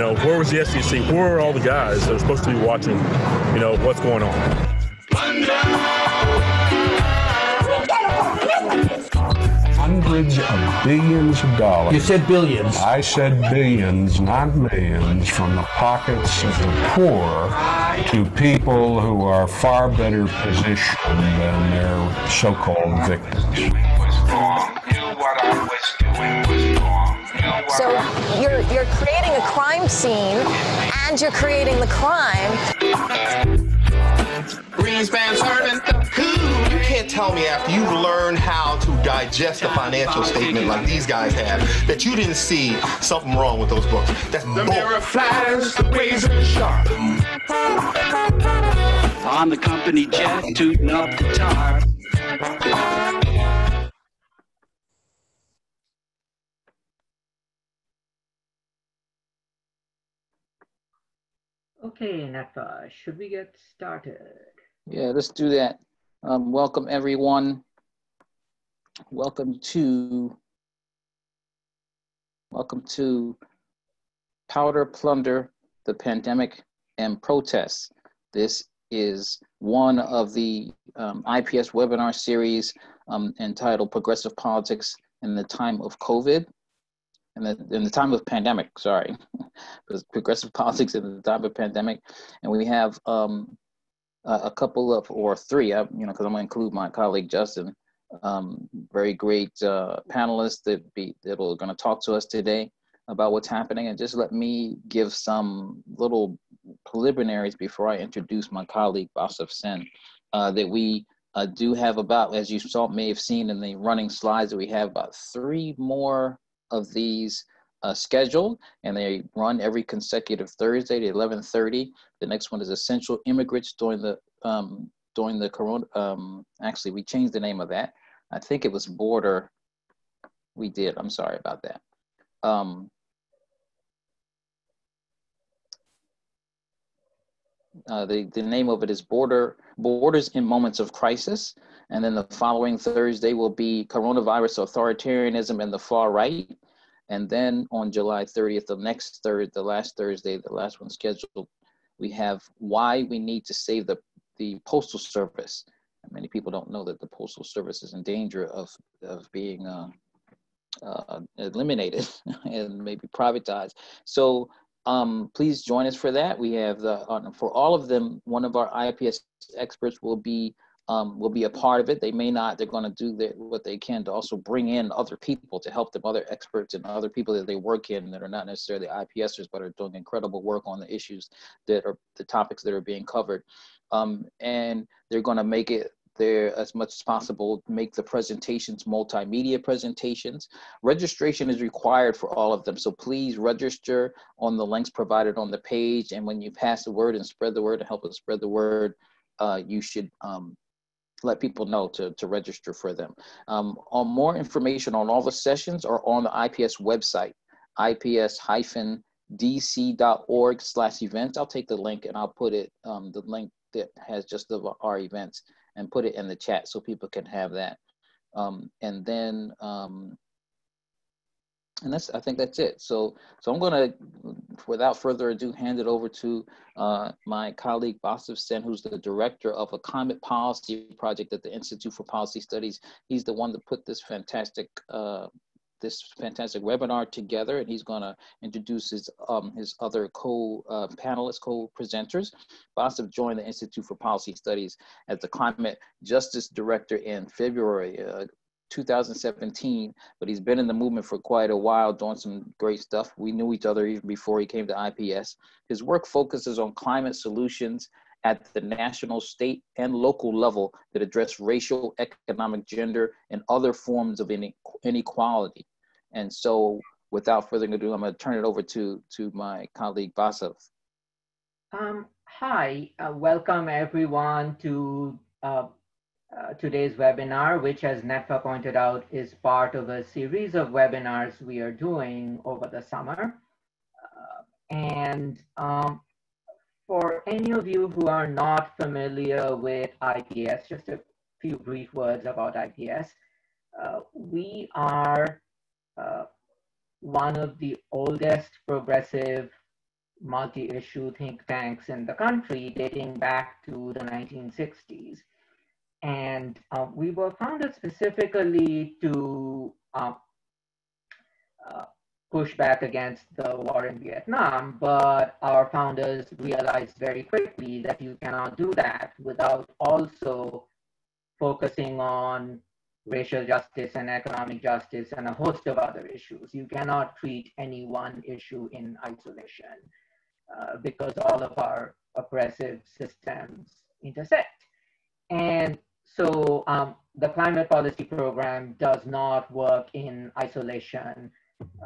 know, where was the SEC? Where are all the guys that are supposed to be watching, you know, what's going on? hundreds of billions of dollars. You said billions. I said billions, not millions, from the pockets of the poor to people who are far better positioned than their so-called victims. So you're you're creating a crime scene and you're creating the crime. Greenspan serving You can't tell me after you've learned how to digest a financial statement like these guys have that you didn't see something wrong with those books. That's the bull. mirror flatters, the razor sharp. On the company jet, tooting up the tar. Okay, Netfa, should we get started? Yeah, let's do that. Um, welcome everyone. Welcome to welcome to Power Plunder, the Pandemic and Protests. This is one of the um, IPS webinar series um, entitled Progressive Politics in the Time of COVID. In the, in the time of pandemic, sorry, progressive politics in the time of pandemic, and we have um, a couple of or three, you know, because I'm going to include my colleague Justin, um, very great uh, panelists that be that are going to talk to us today about what's happening, and just let me give some little preliminaries before I introduce my colleague Basav Sen. Uh, that we uh, do have about, as you saw, may have seen in the running slides, that we have about three more of these uh, scheduled, and they run every consecutive Thursday at 11:30. The next one is Essential Immigrants during the um, during the corona. Um, actually, we changed the name of that. I think it was Border. We did. I'm sorry about that. Um, uh, the, the name of it is Border Borders in Moments of Crisis. And then the following Thursday will be Coronavirus Authoritarianism and the Far Right. And then on July 30th, the next third, the last Thursday, the last one scheduled, we have why we need to save the, the postal service. Many people don't know that the postal service is in danger of, of being uh, uh, eliminated and maybe privatized. So um, please join us for that. We have the, uh, for all of them, one of our IPS experts will be um, will be a part of it. They may not, they're going to do what they can to also bring in other people to help them, other experts and other people that they work in that are not necessarily IPSers, but are doing incredible work on the issues that are the topics that are being covered. Um, and they're going to make it there as much as possible, make the presentations multimedia presentations. Registration is required for all of them. So please register on the links provided on the page. And when you pass the word and spread the word and help us spread the word, uh, you should um, let people know to, to register for them. Um, on more information on all the sessions are on the IPS website, ips-dc.org slash events. I'll take the link and I'll put it, um, the link that has just the, our events and put it in the chat so people can have that. Um, and then um, and that's I think that's it. So so I'm going to, without further ado, hand it over to uh, my colleague Basav Sen, who's the director of a climate policy project at the Institute for Policy Studies. He's the one that put this fantastic uh, this fantastic webinar together, and he's going to introduce his um, his other co uh, panelists, co presenters. Basif joined the Institute for Policy Studies as the Climate Justice Director in February. Uh, 2017, but he's been in the movement for quite a while, doing some great stuff. We knew each other even before he came to IPS. His work focuses on climate solutions at the national, state, and local level that address racial, economic, gender, and other forms of inequality. And so, without further ado, I'm going to turn it over to, to my colleague Basav. Um, hi, uh, welcome everyone to uh, uh, today's webinar, which as Netfa pointed out, is part of a series of webinars we are doing over the summer. Uh, and um, for any of you who are not familiar with IPS, just a few brief words about IPS. Uh, we are uh, one of the oldest progressive multi-issue think tanks in the country dating back to the 1960s. And uh, we were founded specifically to uh, uh, push back against the war in Vietnam, but our founders realized very quickly that you cannot do that without also focusing on racial justice and economic justice and a host of other issues. You cannot treat any one issue in isolation uh, because all of our oppressive systems intersect. And so um, the climate policy program does not work in isolation.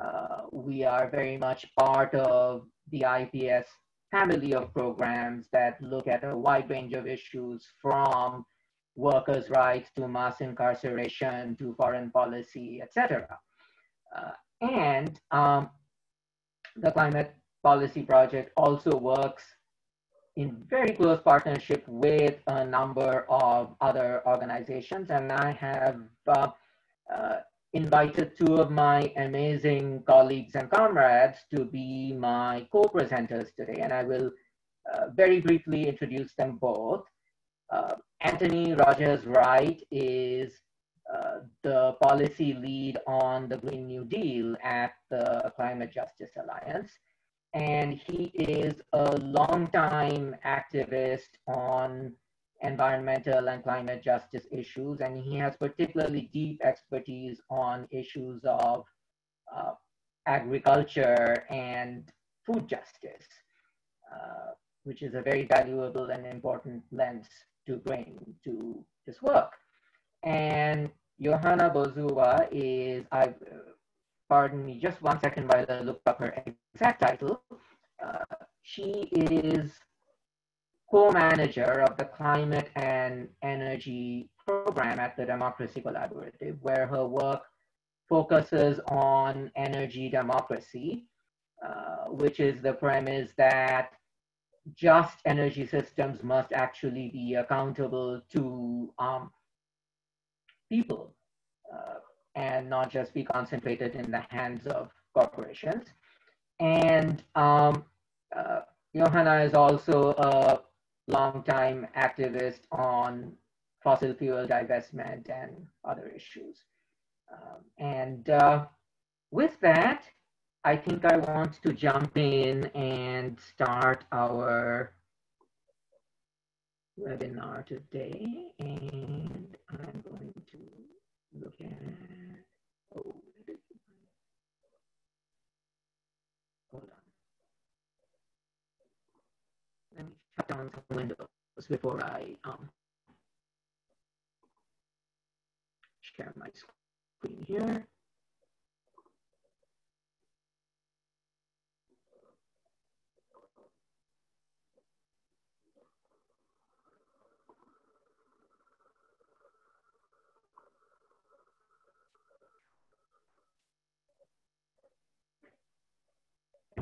Uh, we are very much part of the IPS family of programs that look at a wide range of issues from workers' rights to mass incarceration to foreign policy, etc. Uh, and um, the climate policy project also works in very close partnership with a number of other organizations. And I have uh, uh, invited two of my amazing colleagues and comrades to be my co-presenters today. And I will uh, very briefly introduce them both. Uh, Anthony Rogers Wright is uh, the policy lead on the Green New Deal at the Climate Justice Alliance and he is a longtime activist on environmental and climate justice issues, and he has particularly deep expertise on issues of uh, agriculture and food justice, uh, which is a very valuable and important lens to bring to this work. And Johanna Bozuwa is, I pardon me just one second while I look up her exact title. Uh, she is co-manager of the climate and energy program at the Democracy Collaborative, where her work focuses on energy democracy, uh, which is the premise that just energy systems must actually be accountable to um, people. Uh, and not just be concentrated in the hands of corporations. And um, uh, Johanna is also a longtime activist on fossil fuel divestment and other issues. Um, and uh, with that, I think I want to jump in and start our webinar today. And I'm going to look at, hold on. Let me shut down some windows before I um, share my screen here.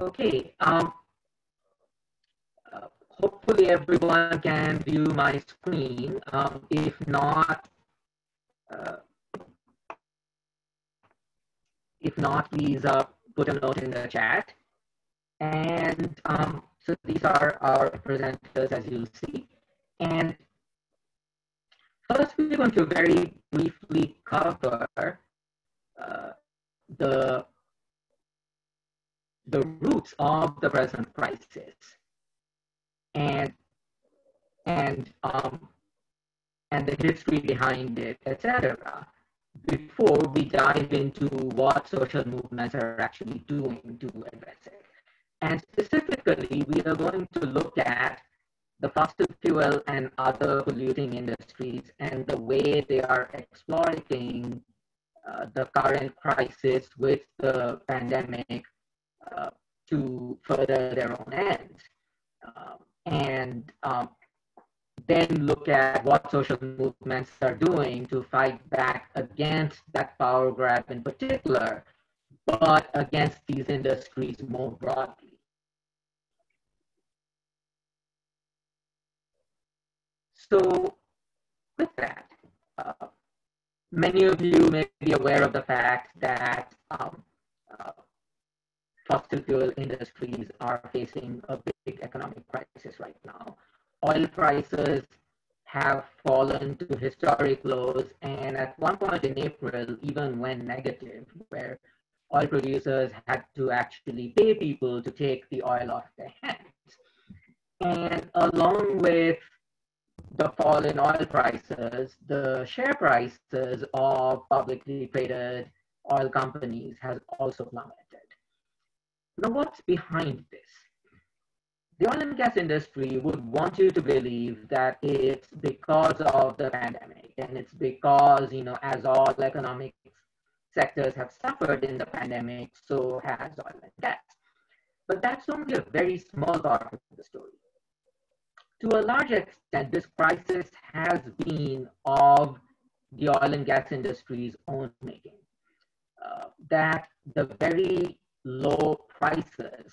Okay. Um, uh, hopefully everyone can view my screen. Um, if not, uh, if not, please uh, put a note in the chat. And um, so these are our presenters, as you'll see. And first, we're going to very briefly cover uh, the the roots of the present crisis and and um, and the history behind it, etc. Before we dive into what social movements are actually doing to address it, and specifically, we are going to look at the fossil fuel and other polluting industries and the way they are exploiting uh, the current crisis with the pandemic uh, to further their own ends. Um, and um, then look at what social movements are doing to fight back against that power grab in particular, but against these industries more broadly. So with that, uh, many of you may be aware of the fact that um, uh, fossil fuel industries are facing a big economic crisis right now. Oil prices have fallen to historic lows, and at one point in April, even went negative, where oil producers had to actually pay people to take the oil off their hands. And along with the fall in oil prices, the share prices of publicly traded oil companies has also plummeted. Now, what's behind this? The oil and gas industry would want you to believe that it's because of the pandemic and it's because, you know, as all economic sectors have suffered in the pandemic, so has oil and gas. But that's only a very small part of the story. To a large extent, this crisis has been of the oil and gas industry's own making. Uh, that the very low prices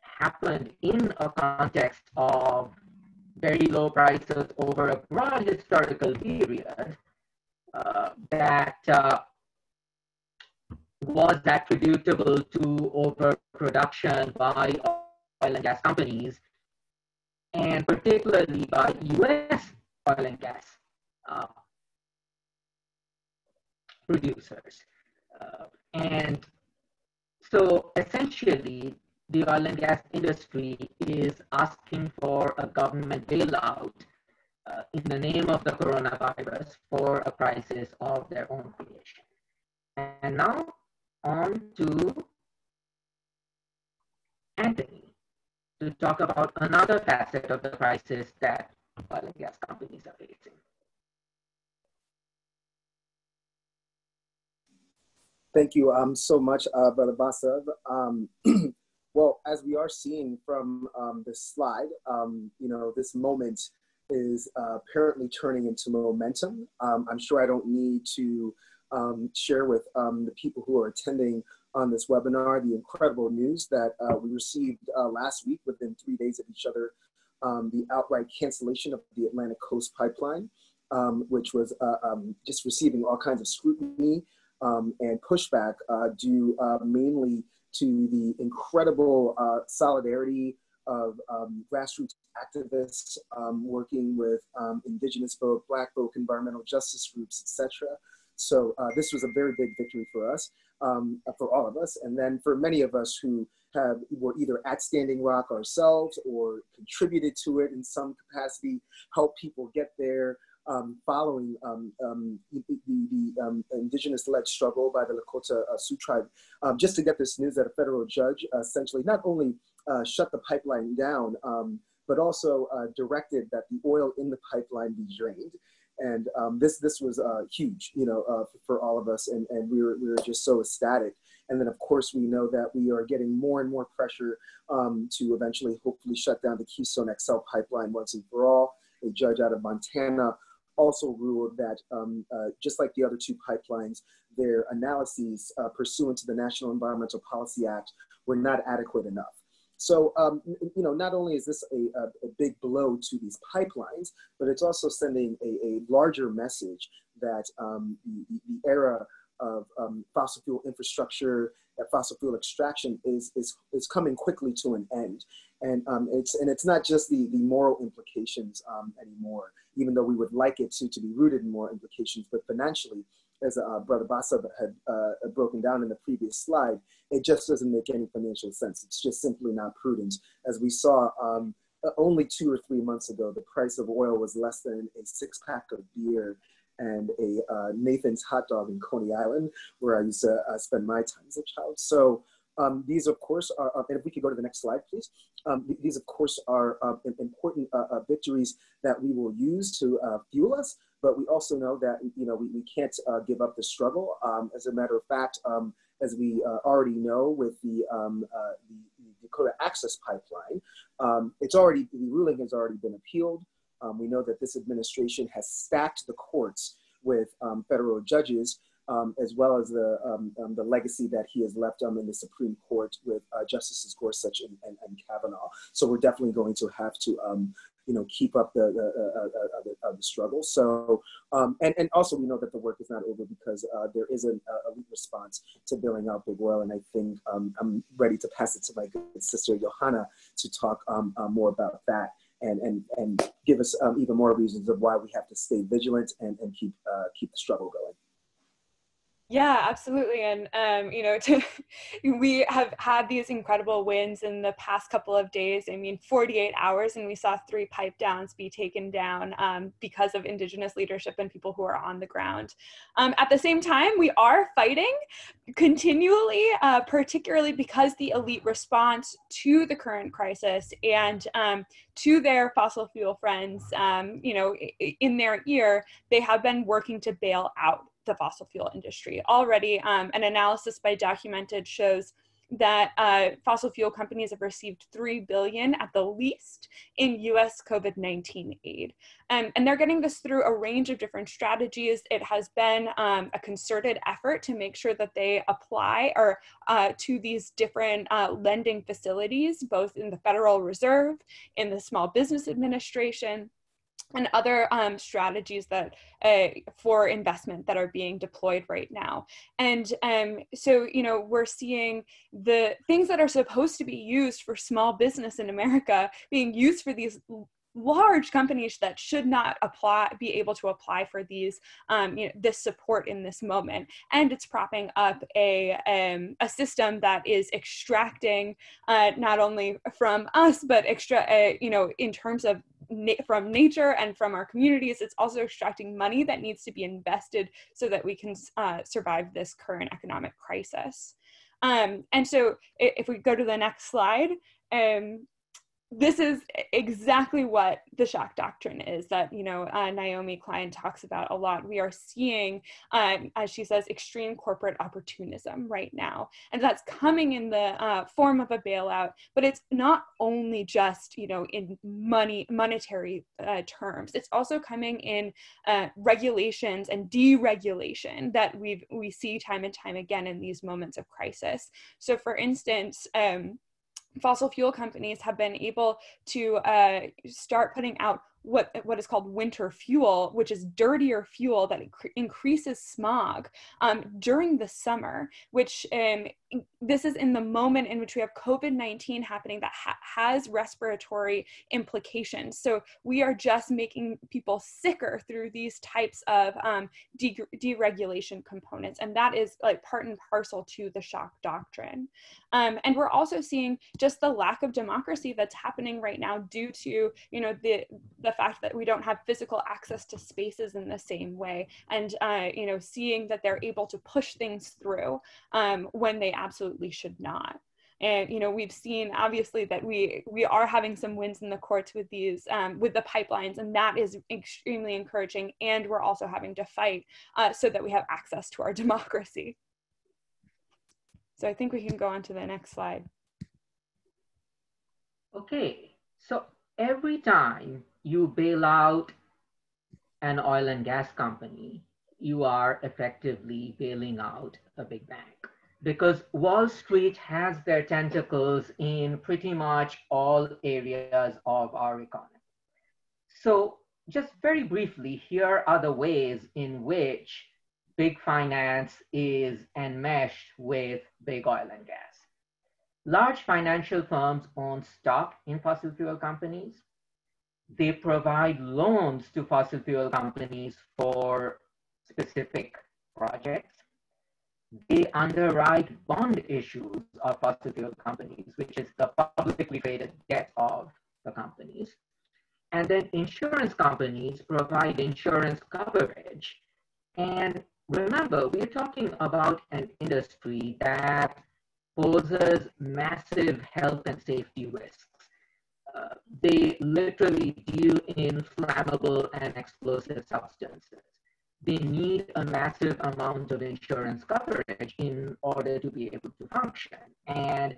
happened in a context of very low prices over a broad historical period uh, that uh, was attributable to overproduction by oil and gas companies, and particularly by US oil and gas uh, producers. Uh, and so essentially, the oil and gas industry is asking for a government bailout uh, in the name of the coronavirus for a crisis of their own creation. And now on to Anthony to talk about another facet of the crisis that oil and gas companies are facing. Thank you um, so much, uh, Brother Basav. Um, well, as we are seeing from um, this slide, um, you know, this moment is uh, apparently turning into momentum. Um, I'm sure I don't need to um, share with the people who are attending on this webinar the incredible news that uh, we received uh, last week within three days of each other, the outright cancellation of the Atlantic Coast Pipeline, which was uh, just receiving all kinds of scrutiny um, and pushback uh, due uh, mainly to the incredible uh, solidarity of um, grassroots activists um, working with um, indigenous folk, black folk, environmental justice groups, etc. So uh, this was a very big victory for us, um, for all of us, and then for many of us who have were either at Standing Rock ourselves or contributed to it in some capacity, help people get there, um, following um, um, the, the, um, indigenous-led struggle by the Lakota uh, Sioux tribe, um, just to get this news that a federal judge uh, essentially not only uh, shut the pipeline down, um, but also uh, directed that the oil in the pipeline be drained. And this this was uh, huge, you know, for, for, all of us, and, and we were we were just so ecstatic. And then, of course, we know that we are getting more and more pressure to eventually, hopefully, shut down the Keystone XL pipeline once and for all. A judge out of Montana also ruled that um, uh, just like the other two pipelines, their analyses uh, pursuant to the National Environmental Policy Act were not adequate enough. So, um, you know, not only is this a, a, a, big blow to these pipelines, but it's also sending a, a larger message that um, the, the, era of um, fossil fuel infrastructure, fossil fuel extraction is, is, is coming quickly to an end. And, um, it's, and it's not just the, the moral implications um, anymore even though we would like it to, to be rooted in more implications. But financially, as uh, Brother Basa had uh, broken down in the previous slide, it just doesn't make any financial sense. It's just simply not prudent. As we saw um, only two or three months ago, the price of oil was less than a six pack of beer and a uh, Nathan's hot dog in Coney Island, where I used to uh, spend my time as a child. So um, these, of course, are, uh, and if we could go to the next slide, please. Um, these, of course, are uh, important uh, uh, victories that we will use to uh, fuel us, but we also know that, you know, we, we can't give up the struggle. Um, as a matter of fact, um, as we already know with the, um, the, Dakota Access Pipeline, um, it's already, the ruling has already been appealed. We know that this administration has stacked the courts with federal judges um, as well as the, um, um, the legacy that he has left um, in the Supreme Court with uh, Justices Gorsuch and, and, and, Kavanaugh. So we're definitely going to have to um, you know, keep up the the, uh, uh, the, struggle. So, um, and and also we know that the work is not over because uh, there is an elite response to bailing out big oil, and I think um, I'm ready to pass it to my good sister Johanna to talk um, uh, more about that and and and give us um, even more reasons of why we have to stay vigilant and and keep uh, keep the struggle going. Yeah, absolutely. And, um, you know, to, we have had these incredible wins in the past couple of days. I mean, 48 hours, and we saw three pipe downs be taken down um, because of Indigenous leadership and people who are on the ground. Um, at the same time, we are fighting continually, uh, particularly because the elite response to the current crisis and um, to their fossil fuel friends, um, you know, in their ear, they have been working to bail out the fossil fuel industry. Already, um, an analysis by Documented shows that uh, fossil fuel companies have received three billion at the least in U.S. COVID-19 aid, um, and they're getting this through a range of different strategies. It has been um, a concerted effort to make sure that they apply or uh, to these different uh, lending facilities, both in the Federal Reserve, in the Small Business Administration, and other um, strategies that uh, for investment that are being deployed right now. And um, so, you know, we're seeing the things that are supposed to be used for small business in America being used for these large companies that should not apply be able to apply for these um, you know this support in this moment. And it's propping up a um, a system that is extracting uh, not only from us but extra uh, you know in terms of na- from nature and from our communities it's also extracting money that needs to be invested so that we can uh, survive this current economic crisis. Um, and so if we go to the next slide um, this is exactly what the shock doctrine is that you know uh, naomi klein talks about a lot. We are seeing um, as she says extreme corporate opportunism right now and that's coming in the uh, form of a bailout but it's not only just you know in money monetary uh, terms. It's also coming in uh, regulations and deregulation that we we see time and time again in these moments of crisis. So for instance um, fossil fuel companies have been able to uh, start putting out what what is called winter fuel, which is dirtier fuel that increases smog um, during the summer. Which um, this is in the moment in which we have COVID nineteen happening that ha- has respiratory implications. So we are just making people sicker through these types of um, de- deregulation components, and that is like part and parcel to the shock doctrine. Um, and we're also seeing just the lack of democracy that's happening right now due to you know the the fact that we don't have physical access to spaces in the same way and uh, you know seeing that they're able to push things through um, when they absolutely should not. And you know we've seen obviously that we we are having some wins in the courts with these um, with the pipelines and that is extremely encouraging and we're also having to fight uh, so that we have access to our democracy. So i think we can go on to the next slide. Okay so every time you bail out an oil and gas company, you are effectively bailing out a big bank because Wall Street has their tentacles in pretty much all areas of our economy. So just very briefly, here are the ways in which big finance is enmeshed with big oil and gas. Large financial firms own stock in fossil fuel companies. They provide loans to fossil fuel companies for specific projects. They underwrite bond issues of fossil fuel companies, which is the publicly traded debt of the companies. And then insurance companies provide insurance coverage. And remember, we're talking about an industry that poses massive health and safety risks uh, they literally deal in flammable and explosive substances. They need a massive amount of insurance coverage in order to be able to function. And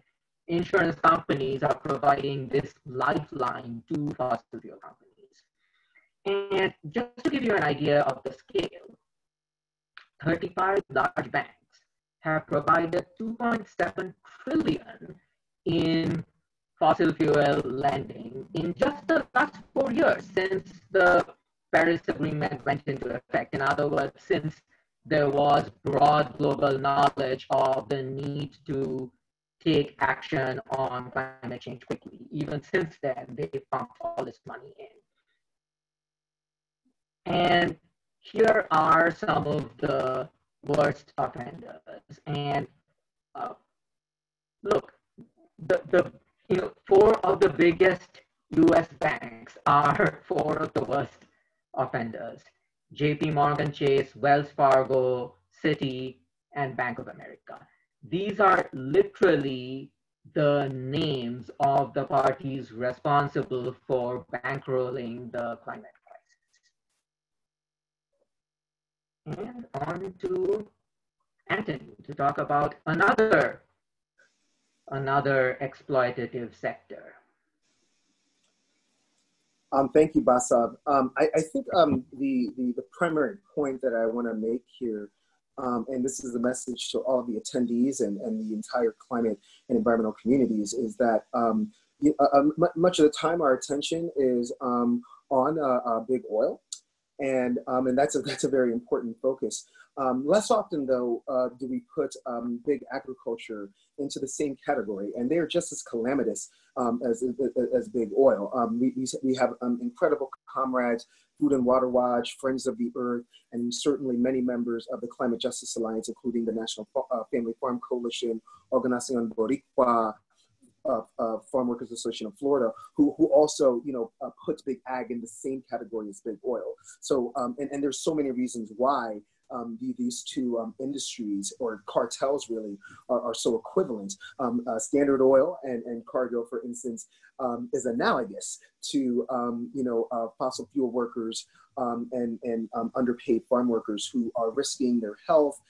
insurance companies are providing this lifeline to fossil fuel companies. And just to give you an idea of the scale, 35 large banks have provided 2.7 trillion in fossil fuel lending in just the last four years since the Paris Agreement went into effect. In other words, since there was broad global knowledge of the need to take action on climate change quickly. Even since then, they pumped all this money in. And here are some of the worst offenders. And uh, look, the, the you know four of the biggest U.S. banks are four of the worst offenders: J.P. Morgan Chase, Wells Fargo, Citi, and Bank of America. These are literally the names of the parties responsible for bankrolling the climate crisis. And on to Anthony to talk about another, another exploitative sector. Um, thank you, Basav. Um, I, I, think um, the, the, the, primary point that I want to make here, um, and this is a message to all the attendees and, and the entire climate and environmental communities, is that um, you, uh, uh much of the time our attention is um, on uh, uh, big oil, and, and that's, a, that's a very important focus. Um, less often, though, uh, do we put um, big agriculture into the same category, and they're just as calamitous um, as, as big oil. Um, we, we have um, incredible comrades, Food and Water Watch, Friends of the Earth, and certainly many members of the Climate Justice Alliance, including the National uh, Family Farm Coalition, Organización Boricua, uh, uh, Farm Workers Association of Florida, who, who also, you know, uh, puts big ag in the same category as big oil. So, um, and, and there's so many reasons why um, these two um, industries or cartels really are, are so equivalent. Um, uh, Standard Oil and, and Cargill, for instance, um, is analogous to um, you know uh, fossil fuel workers um, and, and underpaid farm workers who are risking their health,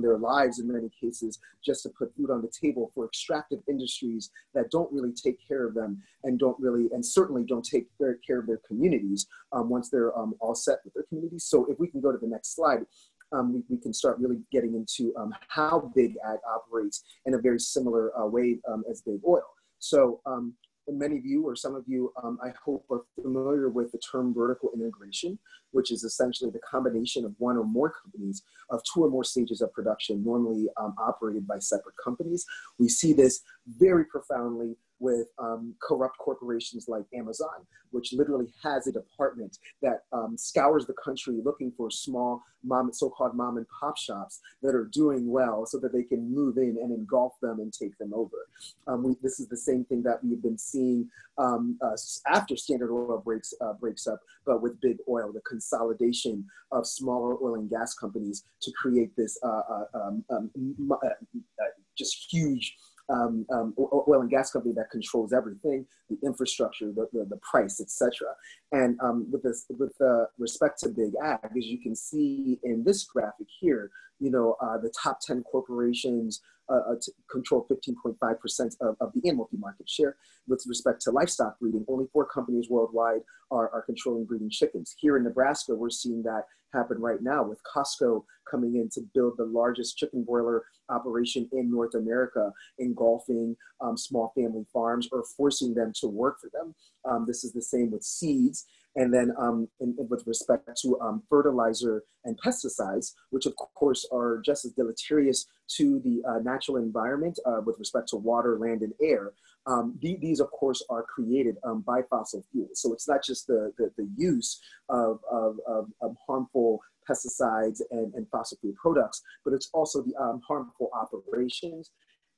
their lives in many cases, just to put food on the table for extractive industries that don't really take care of them and don't really and certainly don't take care of their communities once they're all set with their communities. So if we can go to the next slide um, we, we, can start really getting into um, how big ag operates in a very similar uh, way um, as big oil. So um, many of you or some of you, um, I hope, are familiar with the term vertical integration, which is essentially the combination of one or more companies of two or more stages of production, normally um, operated by separate companies. We see this very profoundly with um, corrupt corporations like Amazon, which literally has a department that um, scours the country looking for small mom, so-called mom and pop shops that are doing well so that they can move in and engulf them and take them over. Um, we, this is the same thing that we've been seeing um, uh, after Standard Oil breaks, uh, breaks up, but with big oil, the consolidation of smaller oil and gas companies to create this uh, uh um, um, uh, uh, just huge um, um, oil and gas company that controls everything, the infrastructure, the, the, the price, etc. And um, with this, with uh, respect to big ag, as you can see in this graphic here, you know, uh, the top 10 corporations uh, uh control 15.5% of, of the animal feed market share. With respect to livestock breeding, only four companies worldwide are, are controlling breeding chickens. Here in Nebraska, we're seeing that happen right now with Costco coming in to build the largest chicken broiler operation in North America, engulfing um, small family farms or forcing them to work for them. Um, this is the same with seeds. And then um, in, with respect to um, fertilizer and pesticides, which of course are just as deleterious to the uh, natural environment uh, with respect to water, land, and air, um, these, of course, are created um, by fossil fuels. So it's not just the, the, the use of, of, of, of, harmful pesticides and, and fossil fuel products, but it's also the um, harmful operations.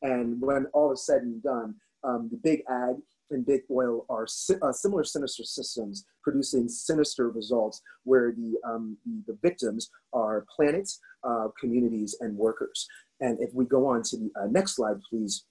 And when all is said and done, um, the big ag and big oil are si uh, similar sinister systems producing sinister results where the, um, the, victims are planets, uh, communities, and workers. And if we go on to the uh, next slide, please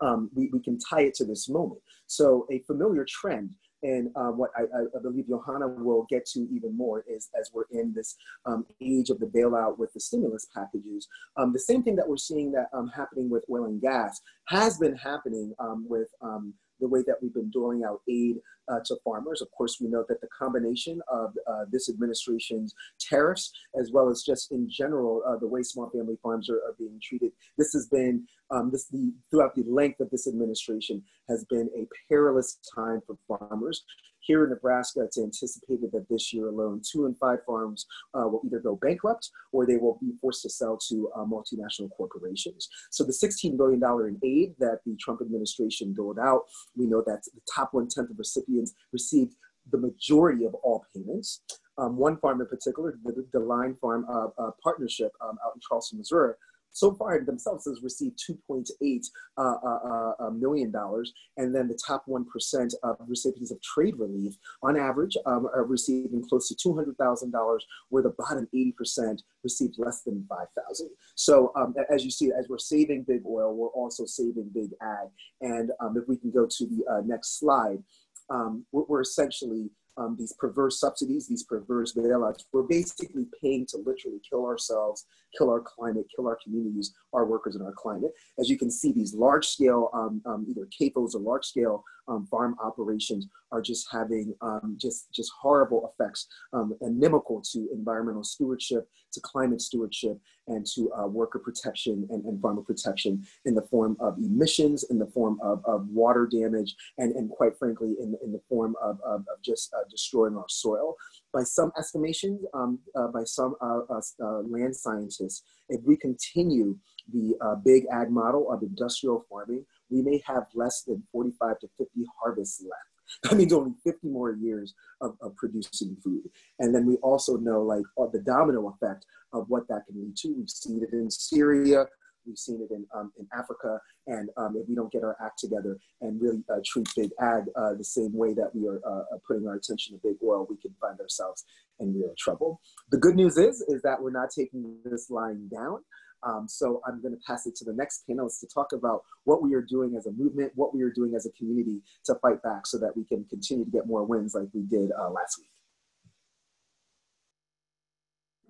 um, we, we can tie it to this moment. So a familiar trend and um, what I, I, believe Johanna will get to even more is as we're in this um, age of the bailout with the stimulus packages, um, the same thing that we're seeing that um, happening with oil and gas has been happening um, with um, the way that we've been doling out aid uh, to farmers. Of course, we know that the combination of uh, this administration's tariffs, as well as just in general, uh, the way small family farms are, are being treated, this has been um, this the throughout the length of this administration has been a perilous time for farmers. Here in Nebraska, it's anticipated that this year alone, two in five farms uh, will either go bankrupt or they will be forced to sell to uh, multinational corporations. So the $16 billion in aid that the Trump administration doled out, we know that the top one tenth of recipients received the majority of all payments. Um, one farm in particular, the, the Line Farm uh, uh, Partnership um, out in Charleston, Missouri, so far themselves has received 2.8 uh, uh, uh, million dollars, and then the top 1% of recipients of trade relief, on average, um, are receiving close to $200,000, where the bottom 80% received less than 5,000. So um, as you see, as we're saving big oil, we're also saving big ag. And um, if we can go to the uh, next slide, um, we're, we're essentially um, these perverse subsidies, these perverse bailouts, we're basically paying to literally kill ourselves, kill our climate, kill our communities, our workers, and our climate. As you can see, these large scale, um, um, either CAFOs or large scale um, farm operations are just having um, just, just horrible effects um, inimical to environmental stewardship, to climate stewardship, and to uh, worker protection and, and farmer protection in the form of emissions, in the form of, of water damage, and, and quite frankly, in, in the form of, of, of just uh, destroying our soil. By some estimations, um, uh, by some uh, uh, uh, land scientists, if we continue the big ag model of industrial farming, we may have less than 45 to 50 harvests left. That means only 50 more years of, of producing food. And then we also know like the domino effect of what that can lead to. We've seen it in Syria, we've seen it in, um, in Africa. And um, if we don't get our act together and really uh, treat big ag uh, the same way that we are uh, uh putting our attention to big oil, we can find ourselves in real trouble. The good news is, is that we're not taking this lying down. Um, so I'm going to pass it to the next panelists to talk about what we are doing as a movement, what we are doing as a community to fight back so that we can continue to get more wins like we did uh, last week.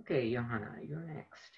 Okay, Johanna, you're next.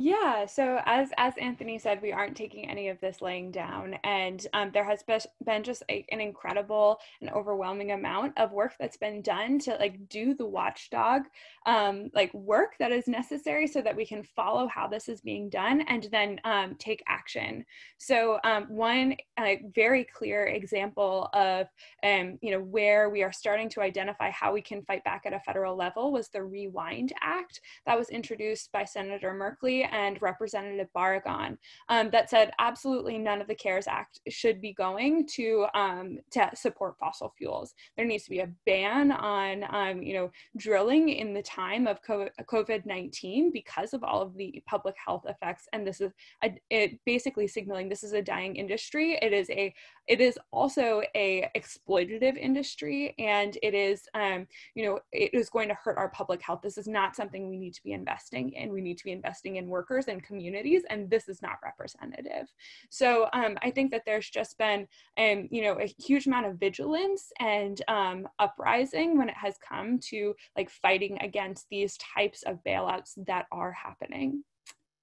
Yeah, so as as Anthony said, we aren't taking any of this laying down, and um, there has been just a, an incredible and overwhelming amount of work that's been done to like do the watchdog um, like work that is necessary so that we can follow how this is being done and then um, take action. So um, one uh, very clear example of um, you know where we are starting to identify how we can fight back at a federal level was the Rewind Act that was introduced by Senator Merkley and Representative Barragan um, that said absolutely none of the CARES Act should be going to um, to support fossil fuels. There needs to be a ban on um, you know drilling in the time of COVID nineteen because of all of the public health effects, and this is a, it basically signaling this is a dying industry. It is a it is also a exploitative industry, and it is um, you know it is going to hurt our public health. This is not something we need to be investing in. We need to be investing in workers and communities, and this is not representative. So um, I think that there's just been, um, you know, a huge amount of vigilance and um, uprising when it has come to like fighting against these types of bailouts that are happening.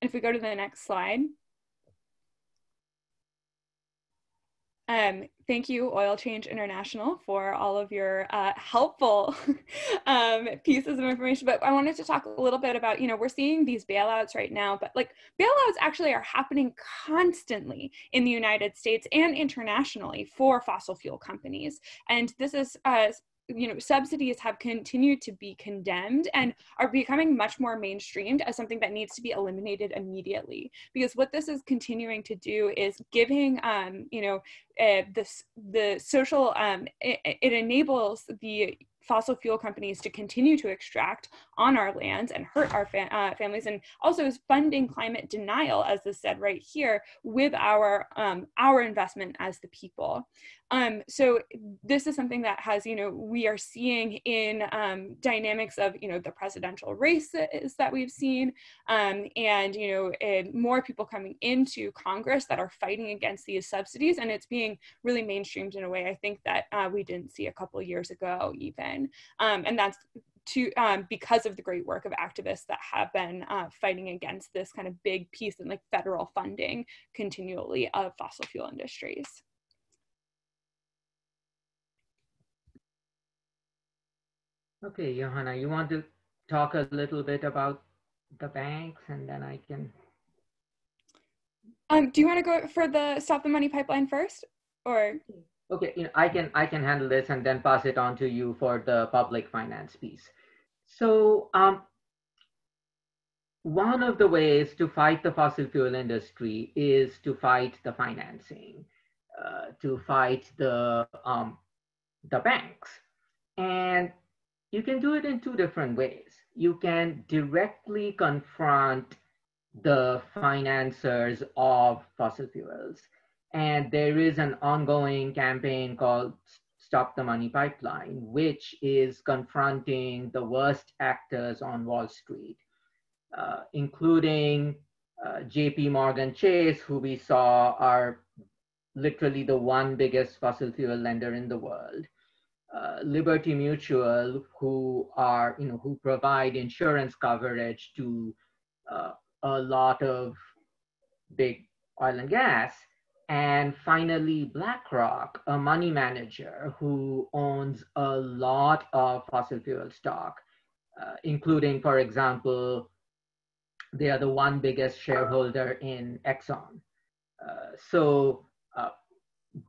If we go to the next slide. Um, thank you, Oil Change International, for all of your uh, helpful um, pieces of information. But I wanted to talk a little bit about, you know, we're seeing these bailouts right now, but like bailouts actually are happening constantly in the United States and internationally for fossil fuel companies. And this is uh, you know subsidies have continued to be condemned and are becoming much more mainstreamed as something that needs to be eliminated immediately. Because what this is continuing to do is giving um, you know uh, this the social um, it, it enables the fossil fuel companies to continue to extract on our lands and hurt our fa uh, families and also is funding climate denial as this said right here with our um, our investment as the people. Um, so this is something that has, you know, we are seeing in um, dynamics of, you know, the presidential races that we've seen, um, and you know, more people coming into Congress that are fighting against these subsidies, and it's being really mainstreamed in a way I think that uh, we didn't see a couple years ago, even, um, and that's to um, because of the great work of activists that have been uh, fighting against this kind of big piece and like federal funding continually of fossil fuel industries. Okay, Johanna, you want to talk a little bit about the banks and then I can. Um, do you want to go for the Stop the Money Pipeline first or? Okay, you know, I can I can handle this and then pass it on to you for the public finance piece. So um, one of the ways to fight the fossil fuel industry is to fight the financing, uh, to fight the um, the banks, and you can do it in two different ways. You can directly confront the financiers of fossil fuels. And there is an ongoing campaign called Stop the Money Pipeline, which is confronting the worst actors on Wall Street, uh, including uh, JP Morgan Chase, who we saw are literally the one biggest fossil fuel lender in the world. Uh, Liberty Mutual, who are, you know, who provide insurance coverage to uh, a lot of big oil and gas. And finally, BlackRock, a money manager who owns a lot of fossil fuel stock, uh, including, for example, they are the one biggest shareholder in Exxon. Uh, so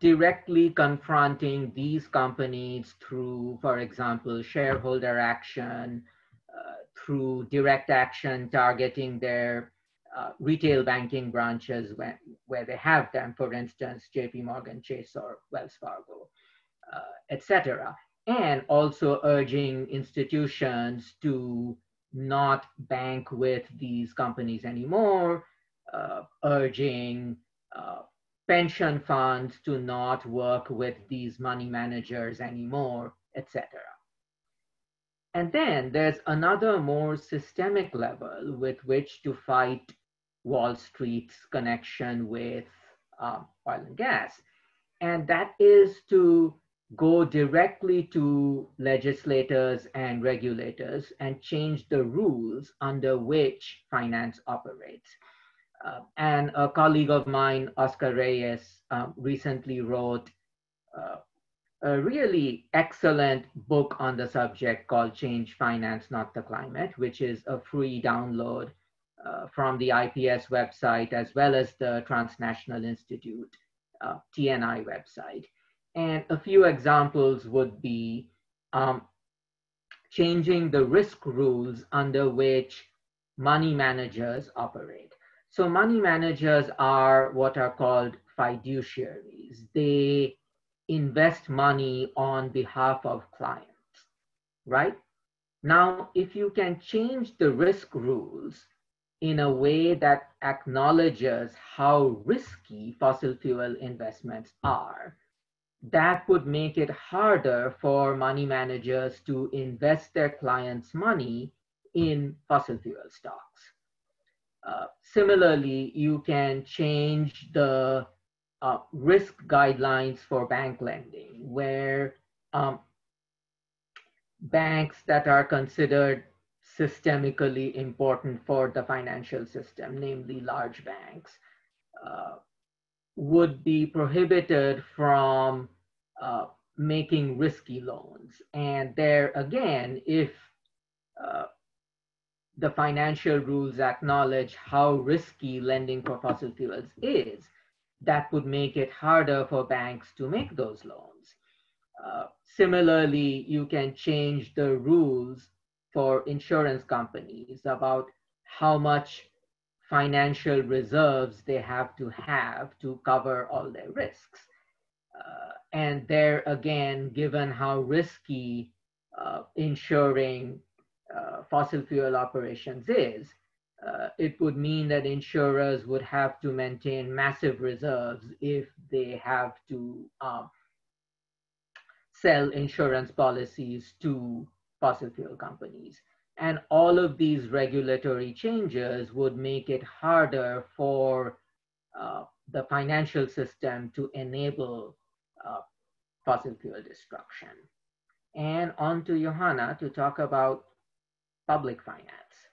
directly confronting these companies through, for example, shareholder action, uh, through direct action targeting their uh, retail banking branches where they have them, for instance, JP Morgan Chase or Wells Fargo, uh, etc. And also urging institutions to not bank with these companies anymore, uh, urging uh, pension funds to not work with these money managers anymore, etc. And then there's another more systemic level with which to fight Wall Street's connection with um, oil and gas. And that is to go directly to legislators and regulators and change the rules under which finance operates. Uh, and a colleague of mine, Oscar Reyes, um, recently wrote uh, a really excellent book on the subject called Change Finance, Not the Climate, which is a free download uh, from the IPS website as well as the Transnational Institute uh, TNI website. And a few examples would be um, changing the risk rules under which money managers operate. So money managers are what are called fiduciaries. They invest money on behalf of clients, right? Now, if you can change the risk rules in a way that acknowledges how risky fossil fuel investments are, that would make it harder for money managers to invest their clients' money in fossil fuel stocks. Uh, similarly, you can change the uh, risk guidelines for bank lending, where um, banks that are considered systemically important for the financial system, namely large banks, uh, would be prohibited from uh, making risky loans. And there again, if uh, the financial rules acknowledge how risky lending for fossil fuels is, that would make it harder for banks to make those loans. Uh, similarly, you can change the rules for insurance companies about how much financial reserves they have to have to cover all their risks. Uh, and there again, given how risky uh, insuring uh, fossil fuel operations is, uh, it would mean that insurers would have to maintain massive reserves if they have to um, sell insurance policies to fossil fuel companies. And all of these regulatory changes would make it harder for uh, the financial system to enable uh, fossil fuel destruction. And on to Johanna to talk about public finance.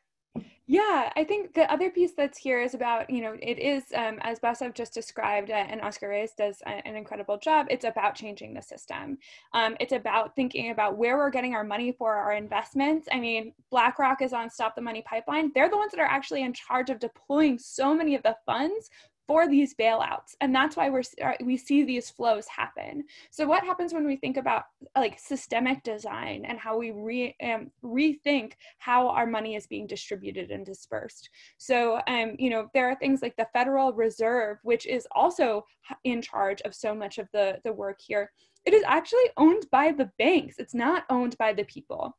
Yeah, I think the other piece that's here is about, you know, it is, um, as Basav just described, uh, and Oscar Reyes does an incredible job, it's about changing the system. Um, it's about thinking about where we're getting our money for our investments. I mean, BlackRock is on Stop the Money Pipeline. They're the ones that are actually in charge of deploying so many of the funds for these bailouts. And that's why we're uh, we see these flows happen. So what happens when we think about like systemic design and how we re, um, rethink how our money is being distributed and dispersed? So um, you know there are things like the federal reserve which is also in charge of so much of the the work here. It is actually owned by the banks. It's not owned by the people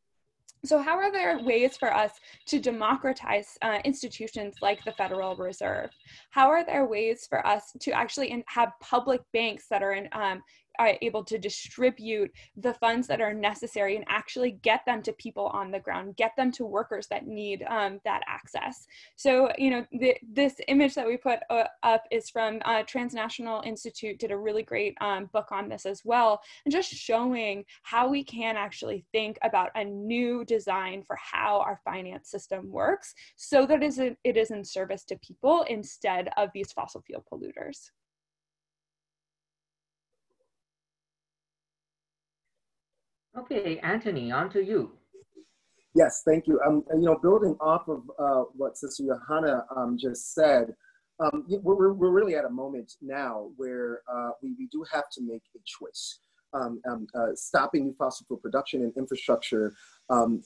so, how are there ways for us to democratize uh, institutions like the Federal Reserve? How are there ways for us to actually in, have public banks that are in, um, able to distribute the funds that are necessary and actually get them to people on the ground, get them to workers that need um, that access. So, you know, the, this image that we put uh, up is from uh, Transnational Institute, did a really great um, book on this as well, and just showing how we can actually think about a new design for how our finance system works so that it is in service to people instead of these fossil fuel polluters. Okay, Anthony, on to you. Yes, thank you. Um, you know, building off of uh, what Sister Johanna um, just said, um, we're, we're really at a moment now where uh, we, we do have to make a choice. Um, um, uh, stopping new fossil fuel production and infrastructure, um,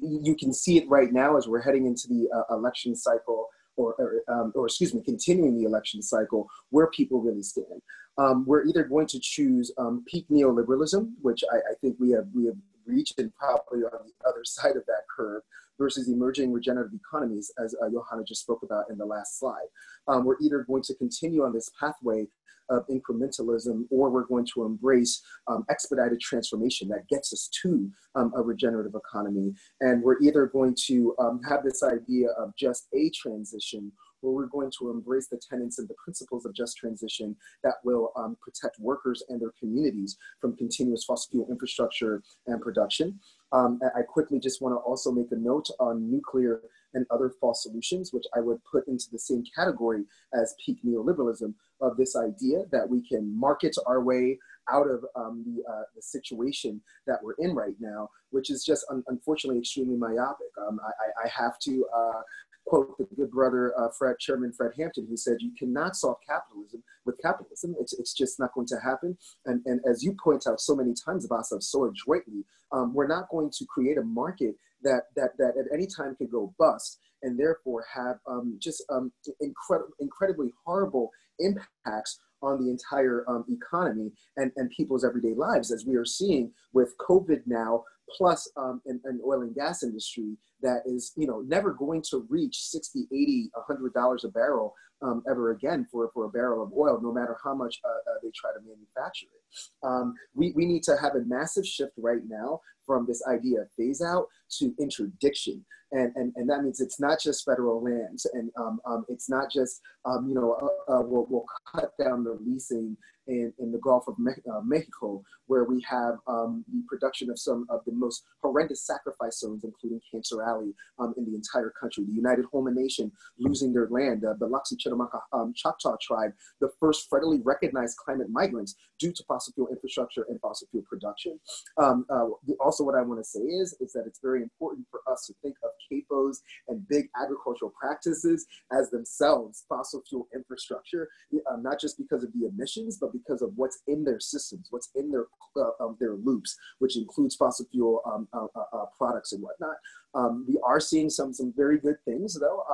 you can see it right now as we're heading into the uh, election cycle or, or, um, or, excuse me, continuing the election cycle, where people really stand. Um, we're either going to choose um, peak neoliberalism, which I, I, think we have we have reached and probably on the other side of that curve, versus emerging regenerative economies, as uh, Johanna just spoke about in the last slide. Um, we're either going to continue on this pathway of incrementalism, or we're going to embrace um, expedited transformation that gets us to um, a regenerative economy. And we're either going to um, have this idea of just a transition, or we're going to embrace the tenets and the principles of just transition that will um, protect workers and their communities from continuous fossil fuel infrastructure and production. Um, I quickly just want to also make a note on nuclear and other false solutions, which I would put into the same category as peak neoliberalism of this idea that we can market our way out of um, the, uh, the situation that we're in right now, which is just un unfortunately extremely myopic. Um, I, I, have to uh, quote the good brother uh, Fred Chairman Fred Hampton, who said, "You cannot solve capitalism with capitalism. It's, it's just not going to happen." And, and as you point out so many times, Basav, so adroitly, um, we're not going to create a market that that that at any time could go bust and therefore have um, just um, incredible, incredibly horrible impacts on the entire um, economy and, and people's everyday lives, as we are seeing with COVID now, plus um, an, an, oil and gas industry that is, you know, never going to reach 60, 80, 100 dollars a barrel um, ever again for, for a barrel of oil, no matter how much uh, uh, they try to manufacture it. Um, we, we need to have a massive shift right now from this idea of phase out to interdiction. And, and, and that means it's not just federal lands and um, um, it's not just, um, you know, uh, uh, we'll, we'll cut down the leasing in, in the Gulf of Me uh, Mexico, where we have um, the production of some of the most horrendous sacrifice zones, including Cancer Alley, um, in the entire country. The United Houma Nation losing their land, uh, the Biloxi Chitimacha um, Choctaw tribe, the first federally recognized climate migrants due to fossil fuel infrastructure and fossil fuel production. Uh, also, what I want to say is, is that it's very important for us to think of CAFOs and big agricultural practices as themselves fossil fuel infrastructure, uh, not just because of the emissions, but because of what's in their systems, what's in their uh, um, their loops, which includes fossil fuel um, uh, uh, uh products and whatnot. Um, we are seeing some some very good things though.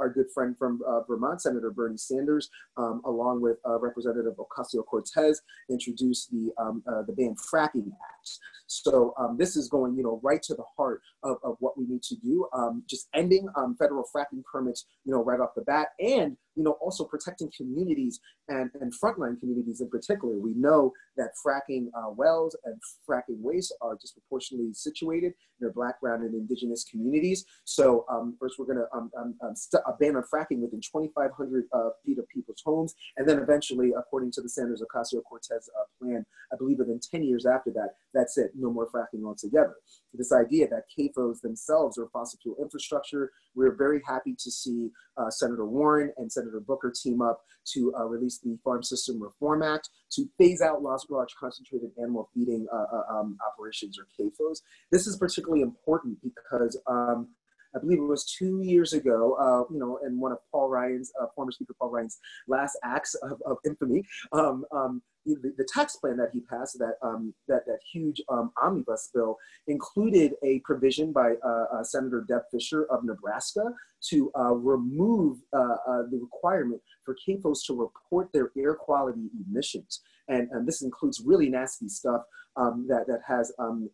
Our good friend from uh, Vermont, Senator Bernie Sanders, um, along with uh, Representative Ocasio Cortez, introduced the um, uh, the Ban Fracking Act. So um, this is going, you know, right to the heart of, of what we need to do. Um, just ending um, federal fracking permits, you know, right off the bat, and you know, also protecting communities and, and frontline communities in particular. We know that fracking uh, wells and fracking waste are disproportionately situated in Black, Brown, and Indigenous communities. So um, first, we're going to um, um, um ban on fracking within 2,500 uh, feet of people's homes, and then eventually, according to the Sanders Ocasio Cortez uh, plan. I believe within 10 years after that, that's it, no more fracking altogether. This idea that CAFOs themselves are fossil fuel infrastructure, we're very happy to see uh, Senator Warren and Senator Booker team up to uh, release the Farm System Reform Act to phase out large, concentrated animal feeding uh, uh um, operations or CAFOs. This is particularly important because um, I believe it was two years ago, uh, you know, in one of Paul Ryan's, uh, former Speaker Paul Ryan's last acts of, of infamy, um, um, the, the, tax plan that he passed, that, um, that, that huge um, omnibus bill, included a provision by uh, uh Senator Deb Fischer of Nebraska to uh, remove uh, the requirement for CAFOs to report their air quality emissions. And, and this includes really nasty stuff um, that, that has um,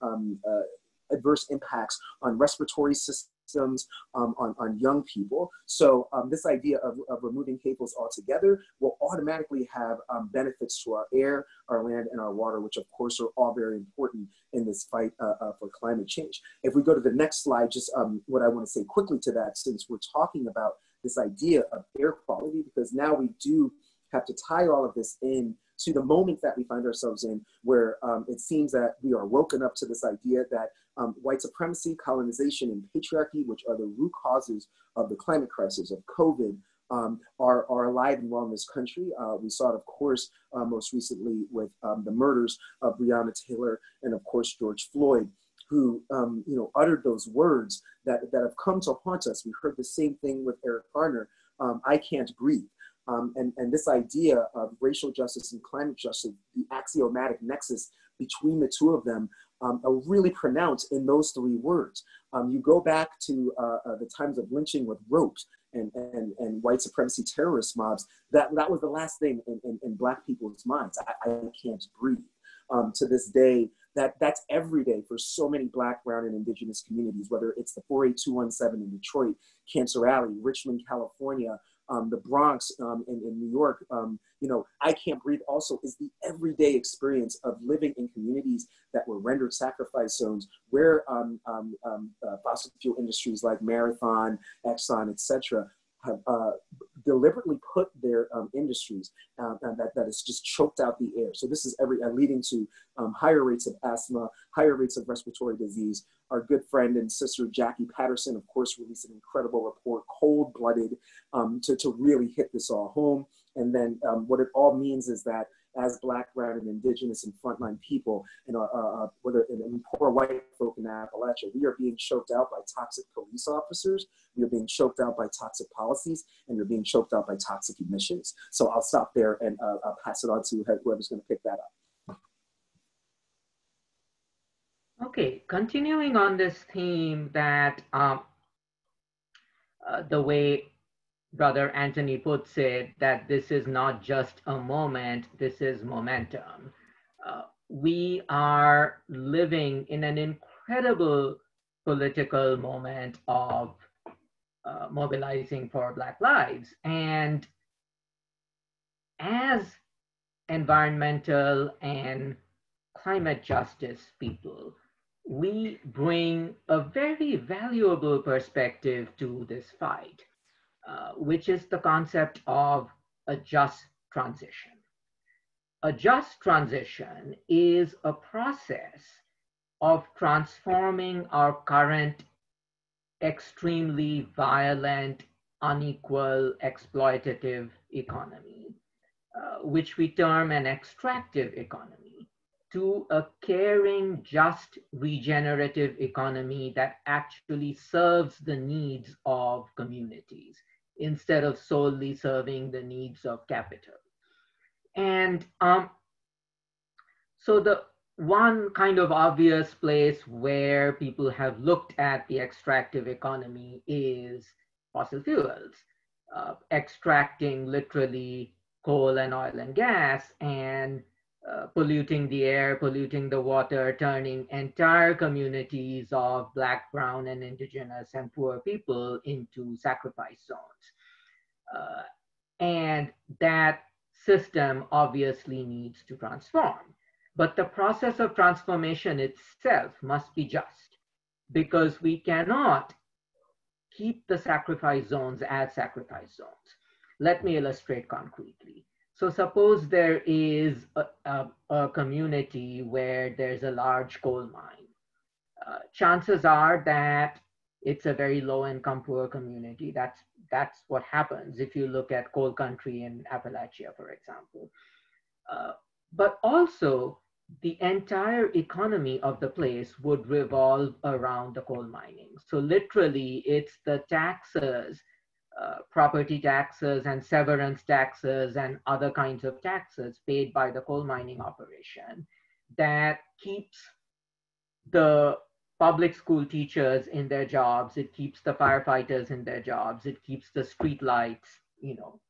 adverse impacts on respiratory systems systems um, on, on young people. So um, this idea of, of removing CAFOs altogether will automatically have um, benefits to our air, our land, and our water, which of course are all very important in this fight uh, uh, for climate change. If we go to the next slide, just um, what I want to say quickly to that, since we're talking about this idea of air quality, because now we do have to tie all of this in to the moment that we find ourselves in, where um, it seems that we are woken up to this idea that um, white supremacy, colonization, and patriarchy, which are the root causes of the climate crisis, of COVID, um, are, are alive and well in this country. Uh, we saw it, of course, uh, most recently with um, the murders of Breonna Taylor and, of course, George Floyd, who, um, you know, uttered those words that, that have come to haunt us. We heard the same thing with Eric Garner, um, I can't breathe. Um, and, and this idea of racial justice and climate justice, the axiomatic nexus between the two of them um, are really pronounced in those three words. Um, you go back to uh, uh, the times of lynching with ropes and, and, and white supremacy terrorist mobs, that, that was the last thing in, in, in Black people's minds. I, I can't breathe. Um, to this day, that, that's every day for so many Black, Brown, and Indigenous communities, whether it's the 48217 in Detroit, Cancer Alley, Richmond, California, um, the Bronx um, in, in, New York, um, you know, I Can't Breathe also is the everyday experience of living in communities that were rendered sacrifice zones where um, um, um, uh, fossil fuel industries like Marathon, Exxon, etc., have uh, deliberately put their um, industries uh, that, that has just choked out the air. So this is every uh, leading to um, higher rates of asthma, higher rates of respiratory disease. Our good friend and sister Jacqui Patterson, of course, released an incredible report, Coal-Blooded, um, to, to really hit this all home. And then um, what it all means is that as Black, Brown, and Indigenous and frontline people, and uh, uh, whether in, poor white folk in Appalachia, we are being choked out by toxic police officers, we are being choked out by toxic policies, and we're being choked out by toxic emissions. So I'll stop there and uh, I'll pass it on to whoever's going to pick that up. Okay, continuing on this theme that um, uh, the way Brother Anthony puts it, that this is not just a moment, this is momentum. Uh, we are living in an incredible political moment of uh, mobilizing for Black lives. And as environmental and climate justice people, we bring a very valuable perspective to this fight. Uh, which is the concept of a just transition. A just transition is a process of transforming our current extremely violent, unequal, exploitative economy, uh, which we term an extractive economy, to a caring, just, regenerative economy that actually serves the needs of communities instead of solely serving the needs of capital. And um, so the one kind of obvious place where people have looked at the extractive economy is fossil fuels, uh, extracting literally coal and oil and gas and uh, polluting the air, polluting the water, turning entire communities of Black, Brown, and Indigenous and poor people into sacrifice zones. Uh, and that system obviously needs to transform. But the process of transformation itself must be just because we cannot keep the sacrifice zones as sacrifice zones. Let me illustrate concretely. So suppose there is a, a, a community where there's a large coal mine. Uh, chances are that it's a very low income poor community. That's that's what happens if you look at coal country in Appalachia, for example. Uh, but also the entire economy of the place would revolve around the coal mining. So literally it's the taxes, uh, property taxes and severance taxes and other kinds of taxes paid by the coal mining operation that keeps the public school teachers in their jobs, it keeps the firefighters in their jobs, it keeps the street lights, you know,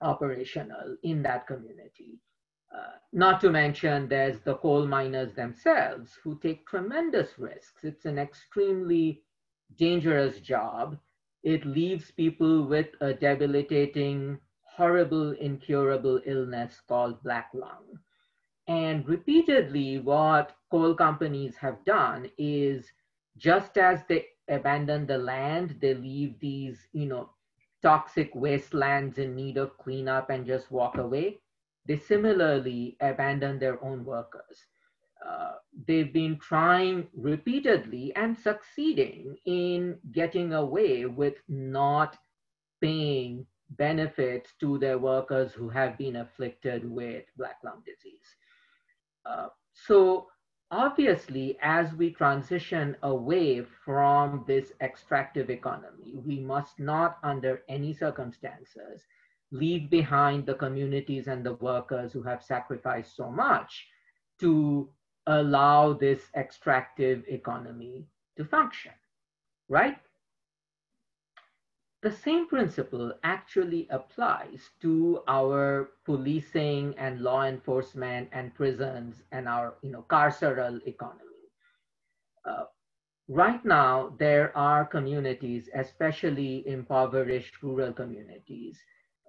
operational in that community. Uh, not to mention there's the coal miners themselves who take tremendous risks. It's an extremely dangerous job. It leaves people with a debilitating, horrible, incurable illness called black lung. And repeatedly, what coal companies have done is just as they abandon the land, they leave these, you know, toxic wastelands in need of cleanup and just walk away they similarly abandon their own workers. Uh, they've been trying repeatedly and succeeding in getting away with not paying benefits to their workers who have been afflicted with black lung disease. Uh, so obviously, as we transition away from this extractive economy, we must not under any circumstances leave behind the communities and the workers who have sacrificed so much to allow this extractive economy to function, right? The same principle actually applies to our policing and law enforcement and prisons and our you know, carceral economy. Uh, right now, there are communities, especially impoverished rural communities,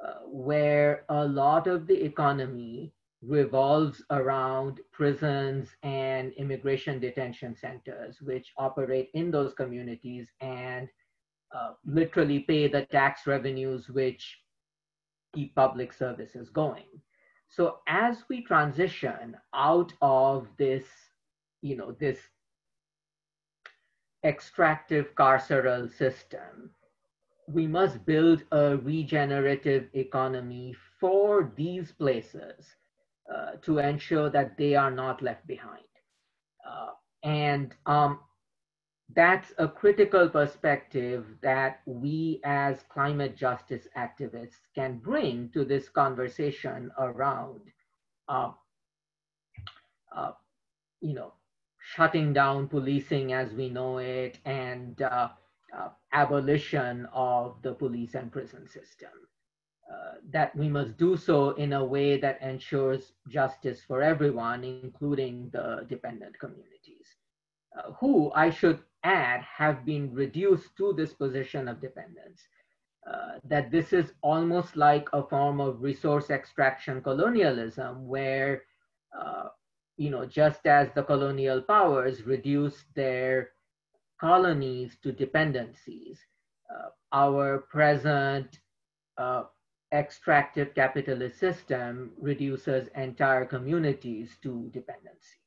uh, where a lot of the economy revolves around prisons and immigration detention centers, which operate in those communities and uh, literally pay the tax revenues which keep public services going. So as we transition out of this, you know, this extractive carceral system, we must build a regenerative economy for these places uh, to ensure that they are not left behind. Uh, and um, that's a critical perspective that we as climate justice activists can bring to this conversation around, uh, uh you know, shutting down policing as we know it and uh, uh, abolition of the police and prison system. That we must do so in a way that ensures justice for everyone, including the dependent communities, uh, who I should add have been reduced to this position of dependence. Uh, that this is almost like a form of resource extraction colonialism, where uh, you know just as the colonial powers reduced their colonies to dependencies. Uh, our present uh, extractive capitalist system reduces entire communities to dependency.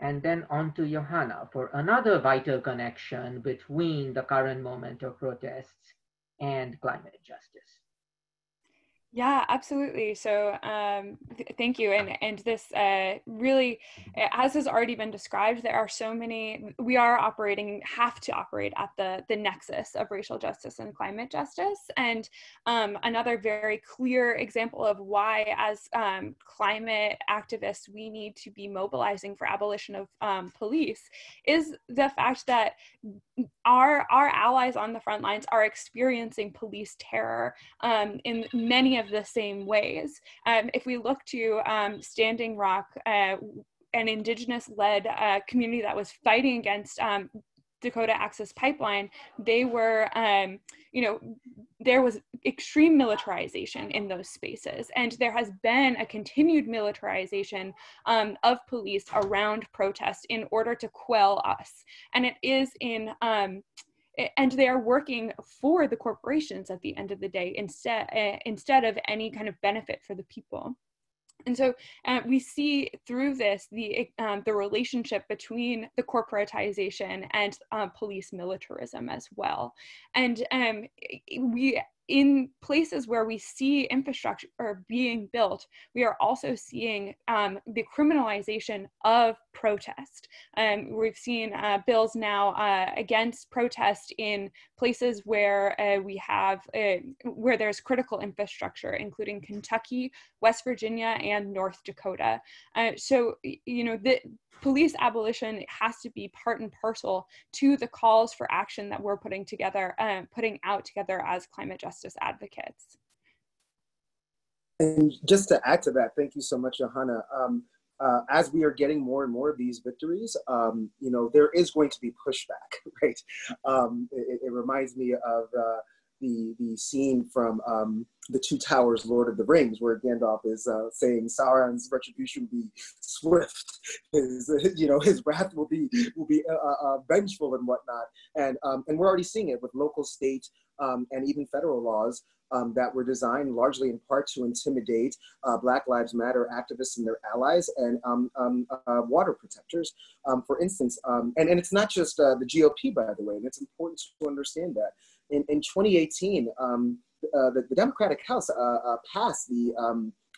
And then on to Johanna for another vital connection between the current moment of protests and climate justice. Yeah, absolutely. So um, th- thank you. And, and this uh, really, as has already been described, there are so many, we are operating, have to operate at the, the nexus of racial justice and climate justice. And um, another very clear example of why, as um, climate activists, we need to be mobilizing for abolition of um, police is the fact that our, our allies on the front lines are experiencing police terror um, in many of of the same ways. Um, if we look to um, Standing Rock, uh, an indigenous led uh, community that was fighting against um, Dakota Access Pipeline, they were, um, you know, there was extreme militarization in those spaces. And there has been a continued militarization um, of police around protest in order to quell us. And it is in, um, and they are working for the corporations at the end of the day instead uh, instead of any kind of benefit for the people And so uh, we see through this the um, the relationship between the corporatization and uh, police militarism as well. And um, we in places where we see infrastructure being built, we are also seeing um, the criminalization of protest. Um, we've seen uh, bills now uh, against protest in places where uh, we have uh, where there's critical infrastructure, including Kentucky, West Virginia, and North Dakota. Uh, so you know the police abolition has to be part and parcel to the calls for action that we're putting together, uh, putting out together as climate justice advocates. And just to add to that, thank you so much, Johanna. Um, uh, as we are getting more and more of these victories, um, you know, there is going to be pushback, right? Um, it, it, reminds me of uh, the the scene from um, the Two Towers, Lord of the Rings, where Gandalf is uh, saying Sauron's retribution will be swift, his you know his wrath will be will be uh, uh, uh, vengeful and whatnot, and um, and we're already seeing it with local, state, um, and even federal laws um, that were designed largely in part to intimidate uh, Black Lives Matter activists and their allies and um, um, uh, water protectors. Um, for instance, um, and, and it's not just uh, the GOP, by the way, and it's important to understand that. In, in 2018, um, uh, the, the, Democratic House uh, uh, passed the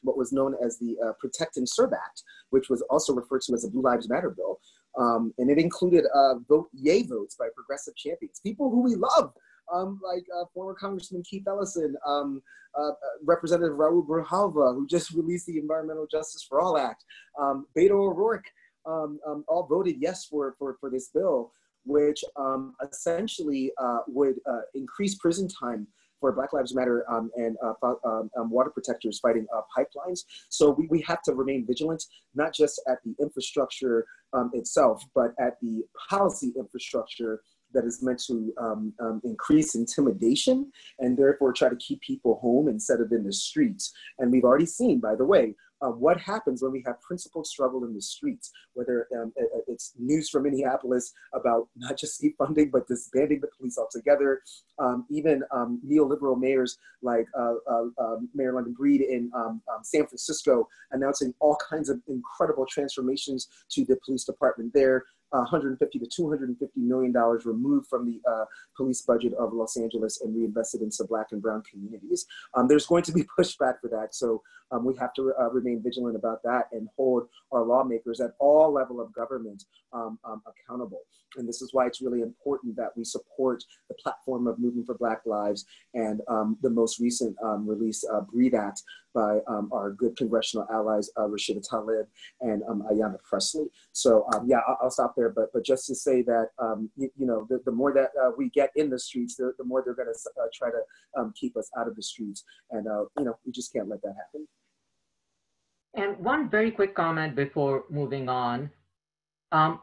what was known as the Protect and Serve Act, which was also referred to as the Blue Lives Matter bill. Um, and it included uh, vote yay votes by progressive champions, people who we love, um, like uh, former Congressman Keith Ellison, um, uh, uh, Representative Raul Grijalva, who just released the Environmental Justice for All Act, um, Beto O'Rourke, um, um, all voted yes for, for, for this bill, which um, essentially uh, would uh, increase prison time for Black Lives Matter um, and uh, um, um, water protectors fighting pipelines. So we, we have to remain vigilant, not just at the infrastructure um, itself, but at the policy infrastructure that is meant to um, um, increase intimidation and therefore try to keep people home instead of in the streets. And we've already seen, by the way, uh, what happens when we have principled struggle in the streets, whether um, it's news from Minneapolis about not just defunding, but disbanding the police altogether. Um, even um, neoliberal mayors like uh, uh, um, Mayor London Breed in um, um, San Francisco announcing all kinds of incredible transformations to the police department there. 150 to 250 million dollars removed from the uh, police budget of Los Angeles and reinvested into black and brown communities. Um, there's going to be pushback for that, so um, we have to uh, remain vigilant about that and hold our lawmakers at all level of government um, um accountable. And this is why it's really important that we support the platform of Movement for Black Lives and um, the most recent um, release, uh, Breathe Act, by um, our good congressional allies, uh, Rashida Tlaib and um, Ayanna Pressley. So um, yeah, I'll, I'll, stop there. But but just to say that um, you, you, know the, the more that uh, we get in the streets, the, the more they're going to uh, try to um, keep us out of the streets, and uh, you know we just can't let that happen. And one very quick comment before moving on. Um,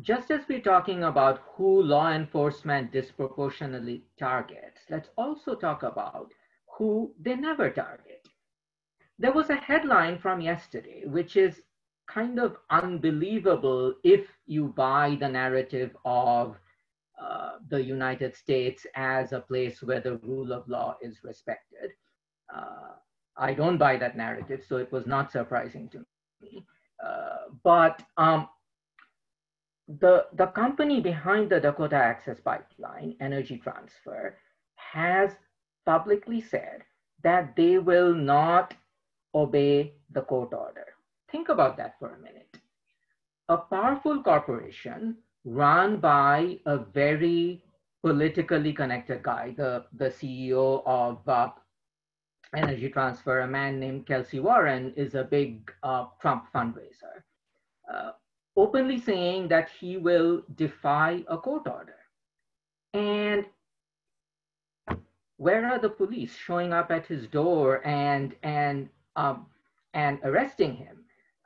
just as we're talking about who law enforcement disproportionately targets, let's also talk about who they never target. There was a headline from yesterday, which is kind of unbelievable if you buy the narrative of uh, the United States as a place where the rule of law is respected. Uh, I don't buy that narrative, so it was not surprising to me. Uh, but um, the, the company behind the Dakota Access Pipeline, Energy Transfer, has publicly said that they will not obey the court order. Think about that for a minute. A powerful corporation run by a very politically connected guy, the, the CEO of uh, Energy Transfer, a man named Kelcy Warren, is a big uh, Trump fundraiser, uh, openly saying that he will defy a court order. And where are the police showing up at his door and, and um, and arresting him.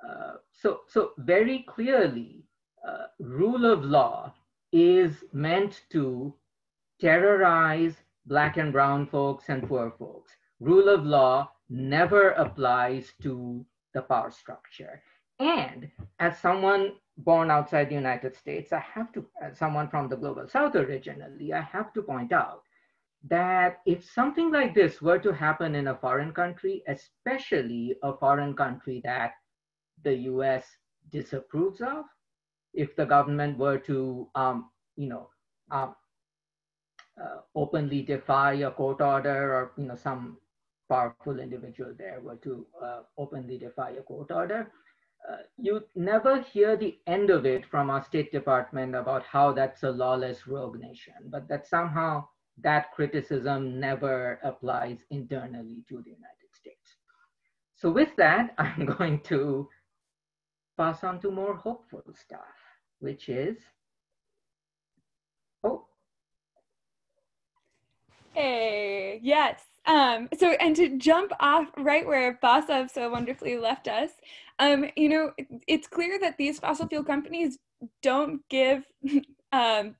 Uh, so, so very clearly, uh, rule of law is meant to terrorize black and brown folks and poor folks. Rule of law never applies to the power structure. And as someone born outside the United States, I have to, as someone from the global south originally, I have to point out that if something like this were to happen in a foreign country, especially a foreign country that the US disapproves of, if the government were to, um, you know, um, uh, openly defy a court order or, you know, some powerful individual there were to uh, openly defy a court order, uh, you never hear the end of it from our State Department about how that's a lawless rogue nation, but that somehow that criticism never applies internally to the United States. So with that, I'm going to pass on to more hopeful stuff, which is, oh. Hey, yes. Um, so, and to jump off right where Basav so wonderfully left us, um, you know, it's clear that these fossil fuel companies don't give, um,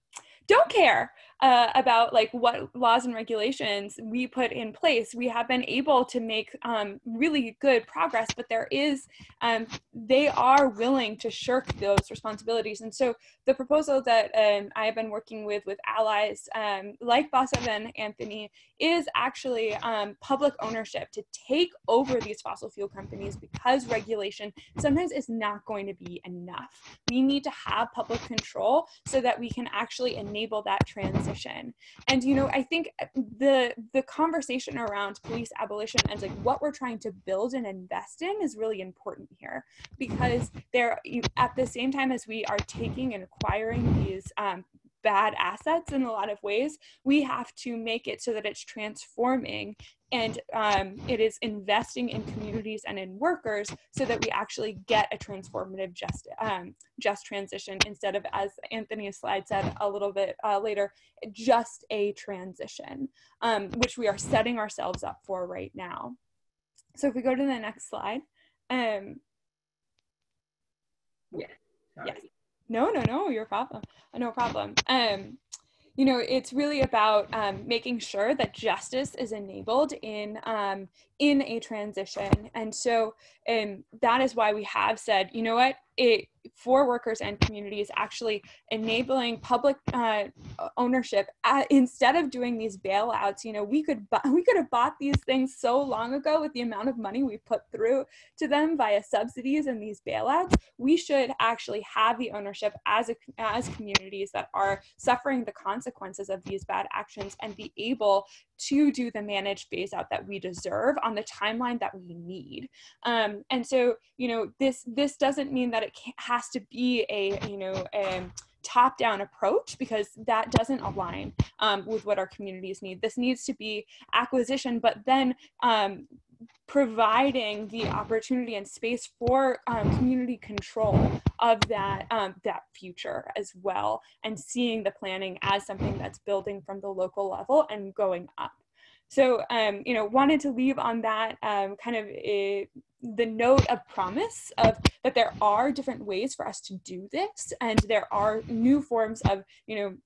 don't care uh, about like what laws and regulations we put in place. We have been able to make um, really good progress, but there is, um, they are willing to shirk those responsibilities. And so the proposal that um, I have been working with with allies um, like Basav and Anthony is actually um, public ownership to take over these fossil fuel companies because regulation sometimes is not going to be enough. We need to have public control so that we can actually enable that transition And you know, I think the the conversation around police abolition and like what we're trying to build and invest in is really important here because there at the same time as we are taking and acquiring these um, bad assets in a lot of ways we have to make it so that it's transforming and um, it is investing in communities and in workers so that we actually get a transformative just um, just transition instead of as anthony's slide said a little bit uh, later just a transition um, which we are setting ourselves up for right now. So if we go to the next slide um, yeah yes no no no your problem. No problem. Um, you know, it's really about um, making sure that justice is enabled in um, in a transition, and so um, that is why we have said, you know what, it for workers and communities actually enabling public uh, ownership uh, instead of doing these bailouts you know we could bu- we could have bought these things so long ago with the amount of money we put through to them via subsidies and these bailouts we should actually have the ownership as a, as communities that are suffering the consequences of these bad actions and be able to do the managed phase out that we deserve on the timeline that we need. Um, and so you know this this doesn't mean that it has to be a you know a top down approach because that doesn't align um, with what our communities need. This needs to be acquisition but then um, providing the opportunity and space for um, community control of that um, that future as well and seeing the planning as something that's building from the local level and going up. So um, you know wanted to leave on that um, kind of a, the note of promise of that there are different ways for us to do this and there are new forms of you know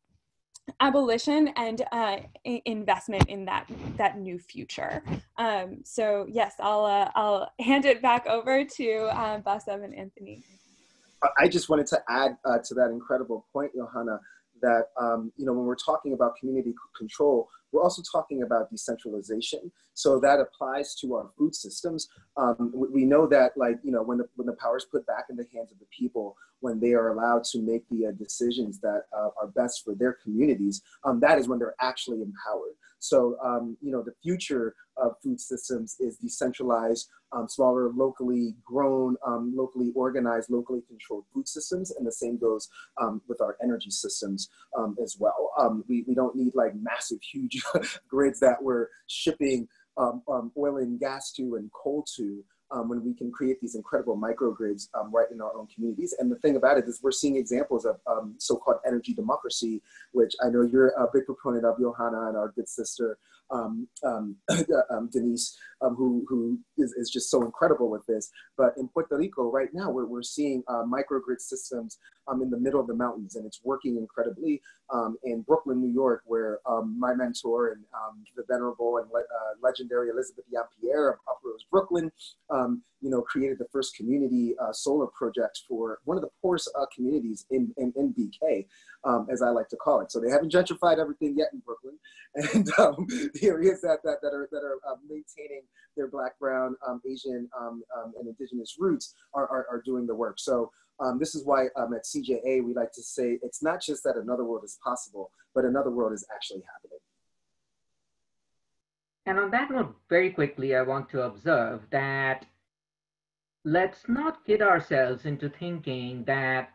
abolition and uh, investment in that that new future. Um, so yes i'll uh, i'll hand it back over to uh, basav and anthony. I just wanted to add uh, to that incredible point johanna that um, you know when we're talking about community control we're also talking about decentralization. So that applies to our food systems. Um, we know that, like, you know, when the, when the power is put back in the hands of the people, when they are allowed to make the uh, decisions that uh, are best for their communities, um, that is when they're actually empowered. So, um, you know, the future of food systems is decentralized, um, smaller, locally grown, um, locally organized, locally controlled food systems. And the same goes um, with our energy systems um, as well. Um, we, we don't need like massive, huge grids that we're shipping oil and gas to and coal to um, when we can create these incredible microgrids um, right in our own communities. And the thing about it is we're seeing examples of um, so-called energy democracy, which I know you're a big proponent of, Johanna, and our good sister um, um, um, Denise, um, who, who is, is just so incredible with this. But in Puerto Rico right now, we're, we're seeing uh, microgrid systems um, in the middle of the mountains, and it's working incredibly. Um, in Brooklyn, New York, where um, my mentor and the venerable and le uh, legendary Elizabeth Yeampierre of Uprose Brooklyn you know, created the first community uh, solar project for one of the poorest uh, communities in, in, in BK, um, as I like to call it. So they haven't gentrified everything yet in Brooklyn. And um, the areas that, that, that are, that are maintaining their black, brown, um, Asian, um, um, and indigenous roots are, are, are, doing the work. So um, this is why um, at CJA we like to say it's not just that another world is possible, but another world is actually happening. And on that note, very quickly, I want to observe that let's not kid ourselves into thinking that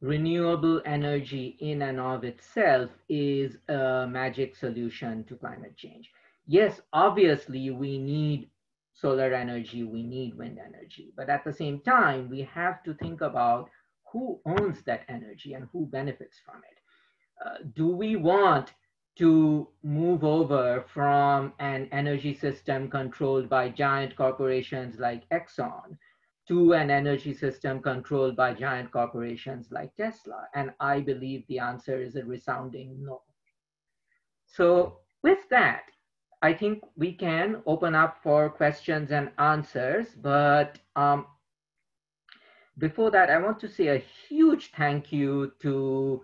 renewable energy in and of itself is a magic solution to climate change. Yes, obviously, we need solar energy, we need wind energy. But at the same time, we have to think about who owns that energy and who benefits from it. Uh, do we want to move over from an energy system controlled by giant corporations like Exxon to an energy system controlled by giant corporations like Tesla? And I believe the answer is a resounding no. So with that, I think we can open up for questions and answers, but um, before that, I want to say a huge thank you to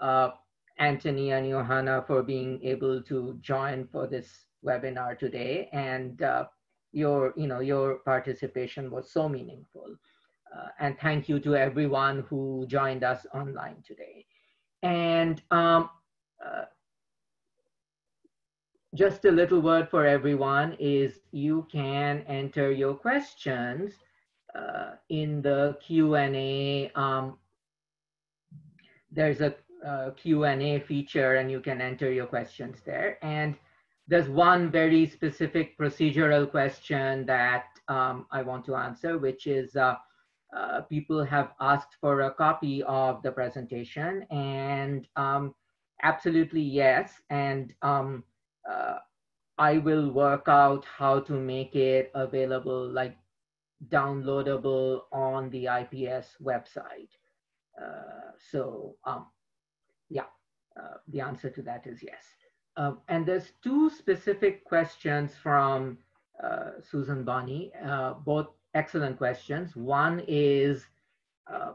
uh, Anthony and Johanna for being able to join for this webinar today. And uh, your, you know, your participation was so meaningful. Uh, and thank you to everyone who joined us online today. And um, uh, just a little word for everyone is you can enter your questions uh, in the Q&A. Um, there's a uh, Q&A feature and you can enter your questions there. And there's one very specific procedural question that um, I want to answer, which is uh, uh, people have asked for a copy of the presentation and um, absolutely yes. And um, uh, I will work out how to make it available, like downloadable on the IPS website. Uh, so um, yeah, uh, the answer to that is yes. Um, and there's two specific questions from uh, Susan Bonney, uh, both excellent questions. One is, uh,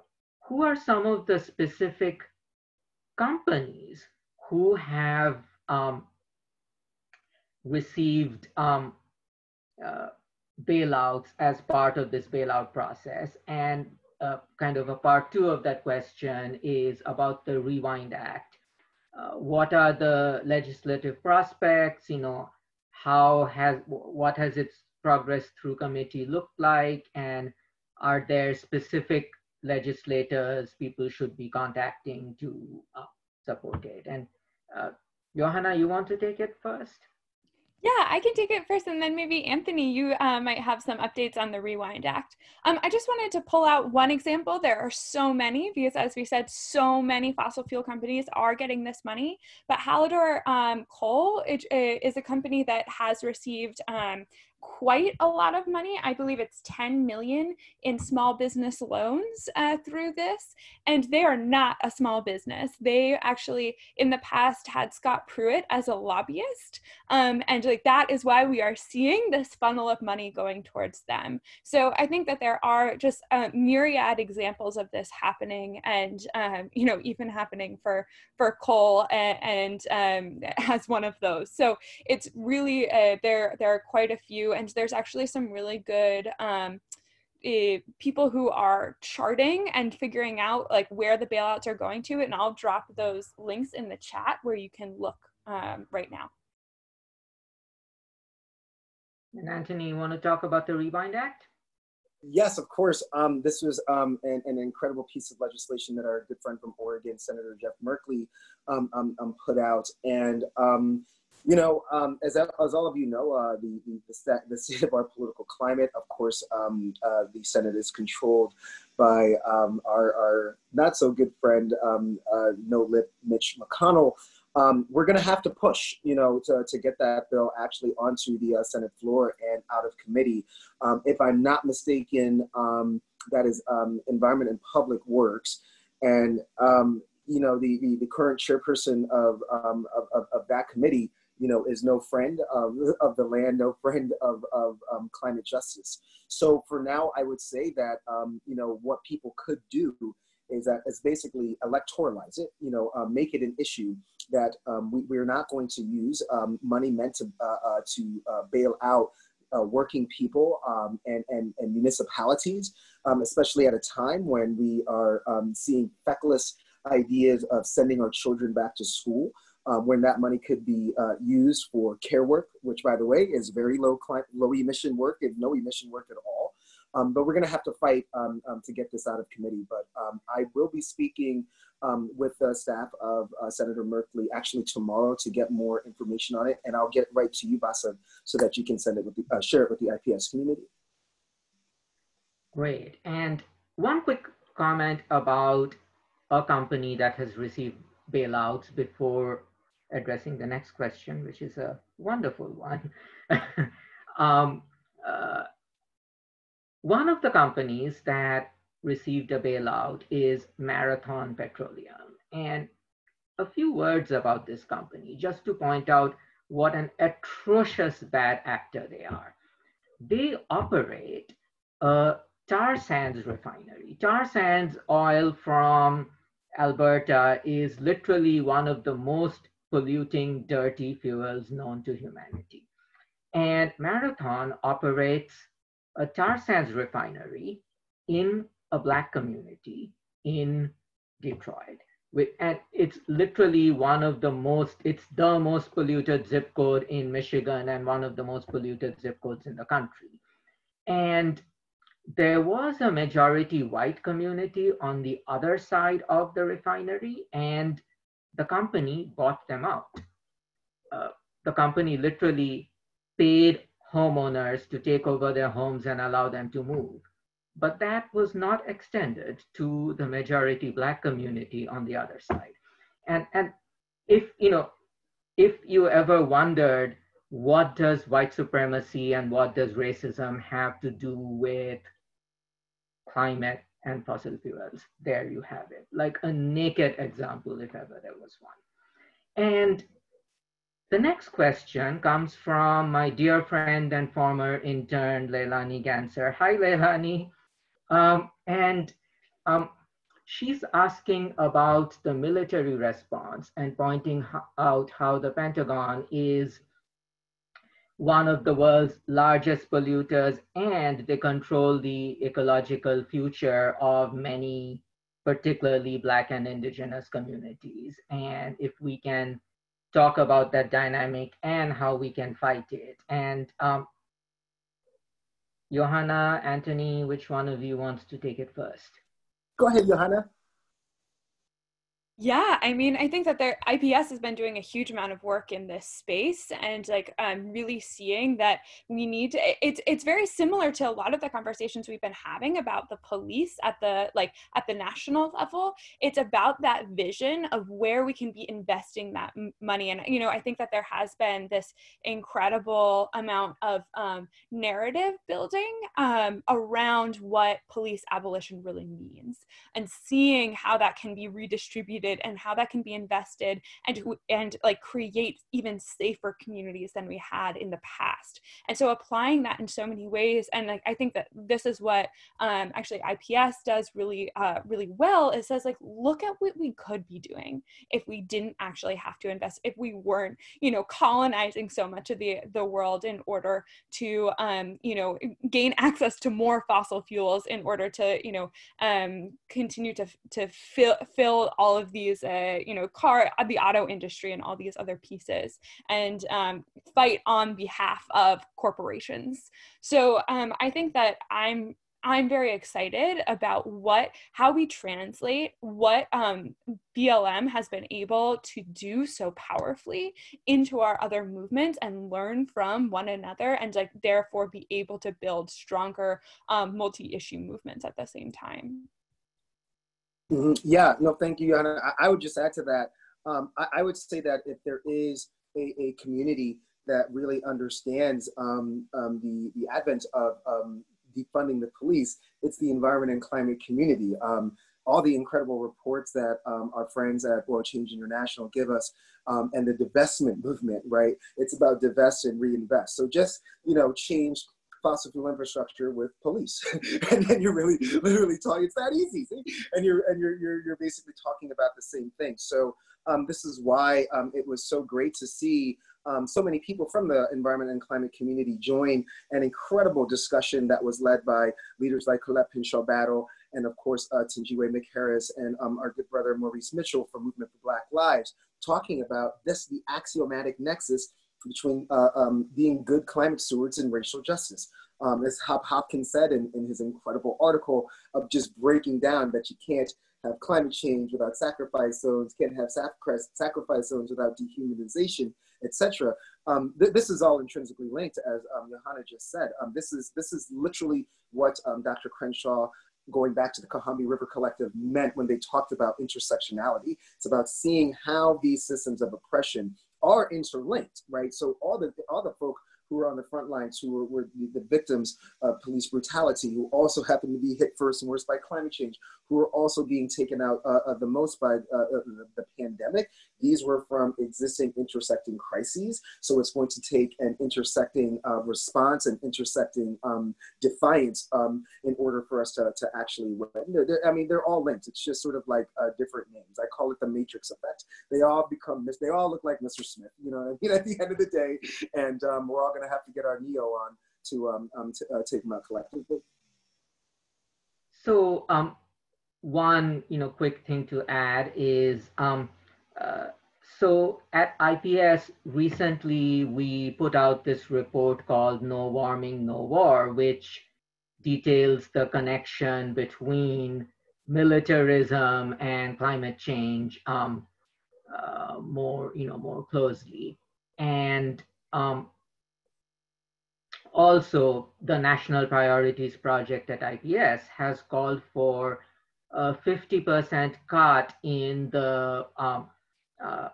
who are some of the specific companies who have um, received um, uh, bailouts as part of this bailout process. And uh, kind of a part two of that question is about the Rewind Act. Uh, what are the legislative prospects? You know, how has what has its progress through committee looked like, and are there specific legislators people should be contacting to uh, support it? And uh, Johanna, you want to take it first? Yeah, I can take it first, and then maybe Anthony, you uh, might have some updates on the Rewind Act. Um, I just wanted to pull out one example. There are so many because, as we said, so many fossil fuel companies are getting this money. But Hallador um, Coal it, it is a company that has received um, quite a lot of money. I believe it's 10 million in small business loans uh, through this. And they are not a small business. They actually, in the past, had Scott Pruitt as a lobbyist. Um, and like that is why we are seeing this funnel of money going towards them. So I think that there are just a myriad examples of this happening and, um, you know, even happening for, for coal and, and um, as one of those. So it's really, uh, there, there are quite a few and there's actually some really good um, uh, people who are charting and figuring out like where the bailouts are going to and i'll drop those links in the chat where you can look um, right now and anthony you want to talk about the rewind act Yes, of course. Um, this was um, an, an, incredible piece of legislation that our good friend from Oregon, Senator Jeff Merkley, um, um, um put out. And you know, um, as, as all of you know, uh, the, the, the, state of our political climate, of course, um, uh, the Senate is controlled by um, our, our, not so good friend, um, uh, no lip Mitch McConnell. Um, we're going to have to push, you know, to, to get that bill actually onto the uh, Senate floor and out of committee. Um, if I'm not mistaken, that is Environment and Public Works. And, you know, the, the, the current chairperson of, of, of, of that committee you know, is no friend of, of the land, no friend of, of um, climate justice. So for now, I would say that, um, you know, what people could do is that is basically electoralize it, you know, uh, make it an issue that um, we, we're not going to use um, money meant to, uh, uh, to uh, bail out uh, working people um, and, and, and municipalities, um, especially at a time when we are um, seeing feckless ideas of sending our children back to school. Um, when that money could be uh, used for care work, which by the way is very low, low emission work, if no emission work at all. Um, but we're going to have to fight um, um, to get this out of committee. But um, I will be speaking um, with the staff of uh, Senator Merkley actually tomorrow to get more information on it, and I'll get right to you, Basav, so that you can send it with the, uh, share it with the IPS community. Great. And one quick comment about a company that has received bailouts before addressing the next question, which is a wonderful one. um, uh, one of the companies that received a bailout is Marathon Petroleum. And a few words about this company, just to point out what an atrocious bad actor they are. They operate a tar sands refinery. Tar sands oil from Alberta is literally one of the most polluting, dirty fuels known to humanity. And Marathon operates a tar sands refinery in a black community in Detroit. With, And it's literally one of the most, it's the most polluted zip code in Michigan and one of the most polluted zip codes in the country. And there was a majority white community on the other side of the refinery, and the company bought them out. Uh, the company literally paid homeowners to take over their homes and allow them to move. But that was not extended to the majority Black community on the other side. And, and if, you know, if you ever wondered what does white supremacy and what does racism have to do with climate and fossil fuels, there you have it, like a naked example if ever there was one. And the next question comes from my dear friend and former intern, Leilani Ganser. Hi, Leilani. Um, and um, she's asking about the military response and pointing out how the Pentagon is one of the world's largest polluters and they control the ecological future of many, particularly Black and Indigenous communities. And if we can talk about that dynamic and how we can fight it. And um, Johanna, Anthony, which one of you wants to take it first? Go ahead, Johanna. Yeah, I mean, I think that their IPS has been doing a huge amount of work in this space, and like um, really seeing that we need to. It's it's very similar to a lot of the conversations we've been having about the police at the like at the national level. It's about that vision of where we can be investing that money, and you know, I think that there has been this incredible amount of um, narrative building um, around what police abolition really means, and seeing how that can be redistributed and how that can be invested and and like create even safer communities than we had in the past. And so applying that in so many ways and like i think that this is what um, actually ips does really uh, really well. It says like look at what we could be doing if we didn't actually have to invest if we weren't you know colonizing so much of the the world in order to um, you know gain access to more fossil fuels in order to you know um, continue to to fill fill all of the these, uh, you know, car, uh, the auto industry and all these other pieces and um, fight on behalf of corporations. So um, I think that I'm I'm very excited about what how we translate what um, BLM has been able to do so powerfully into our other movements and learn from one another and like therefore be able to build stronger um, multi-issue movements at the same time. Mm-hmm. Yeah, no, thank you, Johanna. I, I would just add to that. Um, I, I, would say that if there is a, a community that really understands um, um, the, the advent of um, defunding the police, it's the environment and climate community. Um, all the incredible reports that um, our friends at Oil Change International give us, and the divestment movement, right? It's about divest and reinvest. So just you know, change fossil fuel infrastructure with police, and then you're really literally talking. It's that easy, see? and you're and you're you're you're basically talking about the same thing. So um, this is why um, it was so great to see um, so many people from the environment and climate community join an incredible discussion that was led by leaders like Colette Pichon Battle and of course uh, Thenjiwe McHarris and um, our good brother Maurice Mitchell from Movement for Black Lives, talking about this, the axiomatic nexus between uh, um, being good climate stewards and racial justice. Um, as Hop Hopkins said in, in his incredible article of just breaking down that you can't have climate change without sacrifice zones, can't have sacrifice, zones without dehumanization, etc. Um, th this is all intrinsically linked, as um, Johanna just said. Um, this is this is literally what um, Dr. Crenshaw going back to the Combahee River Collective meant when they talked about intersectionality. It's about seeing how these systems of oppression are interlinked, right? So all the all the folk who are on the front lines, who were, were the, victims of police brutality, who also happen to be hit first and worst by climate change, who are also being taken out uh, the most by uh, the, pandemic. These were from existing intersecting crises. So it's going to take an intersecting uh, response and intersecting um, defiance um, in order for us to, to actually win. I mean, they're all linked. It's just sort of like uh, different names. I call it the matrix effect. They all become, they all look like Mr. Smith, you know I mean, at the end of the day. And um, we're all going to have to get our Neo on to, um, um, to uh, take them out collectively. So um, one you know quick thing to add is um, so at IPS recently we put out this report called No Warming, No War, which details the connection between militarism and climate change um, uh, more you know more closely. And um, also the national priorities project at ips has called for a 50% cut in the um, uh,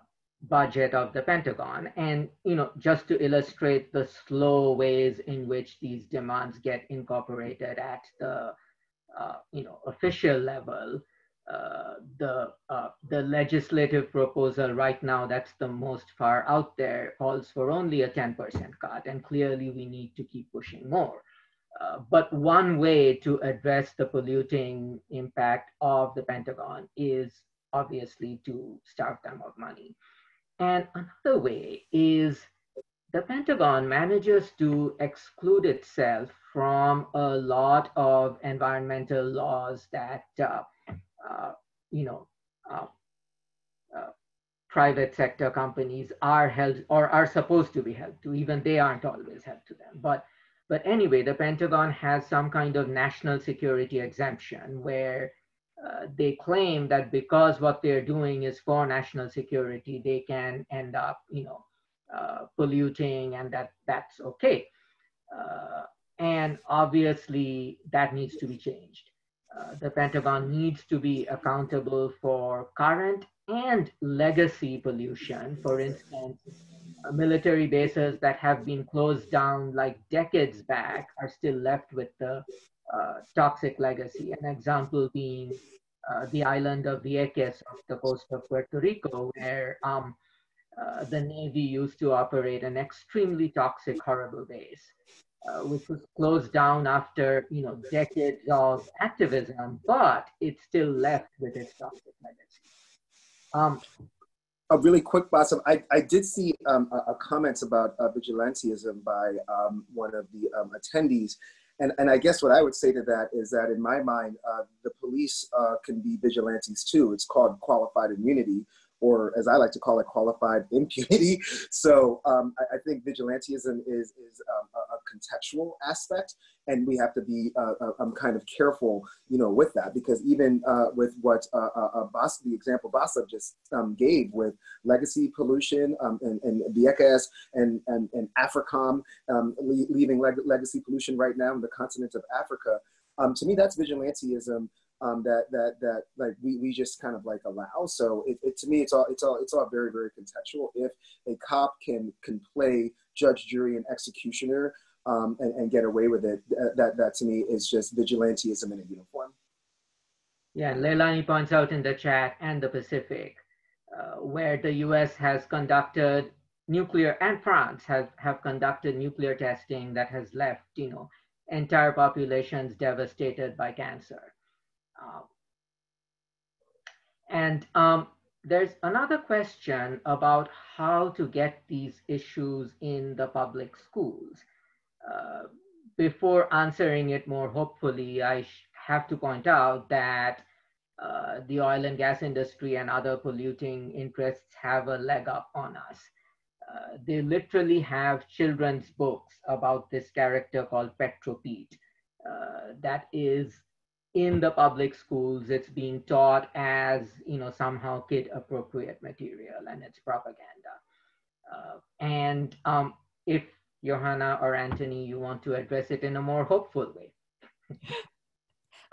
budget of the Pentagon. And, you know, just to illustrate the slow ways in which these demands get incorporated at the, uh, you know, official level, uh, the, uh, the legislative proposal right now that's the most far out there calls for only a 10% cut. And clearly we need to keep pushing more. Uh, but one way to address the polluting impact of the Pentagon is obviously to starve them of money. And another way is the Pentagon manages to exclude itself from a lot of environmental laws that, uh, uh, you know, uh, uh private sector companies are held or are supposed to be held to. Even they aren't always held to them. But but anyway, the Pentagon has some kind of national security exemption where uh, they claim that because what they're doing is for national security, they can end up, you know, uh, polluting and that that's okay. Uh, and obviously that needs to be changed. Uh, the Pentagon needs to be accountable for current and legacy pollution. For instance, military bases that have been closed down like decades back are still left with the uh, toxic legacy. An example being uh, the island of Vieques off the coast of Puerto Rico, where um, uh, the Navy used to operate an extremely toxic, horrible base, uh, which was closed down after you know decades of activism, but it's still left with its toxic legacy. Um, a really quick Basav, I, I did see um, a, a comments about uh, vigilantism by um, one of the um, attendees. And, and I guess what I would say to that is that in my mind, uh, the police uh, can be vigilantes too. It's called qualified immunity, or as I like to call it, qualified impunity. So um, I, I, think vigilantism is, is um, a, a, contextual aspect, and we have to be uh, uh, um, kind of careful, you know, with that because even uh, with what uh, uh, uh Bas, the example Basav just um, gave with legacy pollution um, and, and Vieques and, and, and AFRICOM leaving leg legacy pollution right now in the continent of Africa, to me that's vigilantism um, that that that like we, we just kind of like allow. So it, it, to me, it's all it's all it's all very very contextual. If a cop can can play judge, jury, and executioner um, and, and get away with it, that that to me is just vigilantism in a uniform. Yeah, Leilani points out in the chat and the Pacific, uh, where the US has conducted nuclear and France has have conducted nuclear testing that has left, you know, entire populations devastated by cancer. Uh, and um, there's another question about how to get these issues in the public schools. Uh, before answering it more hopefully, I have to point out that uh, the oil and gas industry and other polluting interests have a leg up on us. Uh, they literally have children's books about this character called Petro Pete. Uh, that is in the public schools. It's being taught as you know somehow kid appropriate material, and it's propaganda. Uh, and um, if Johanna or Anthony, you want to address it in a more hopeful way.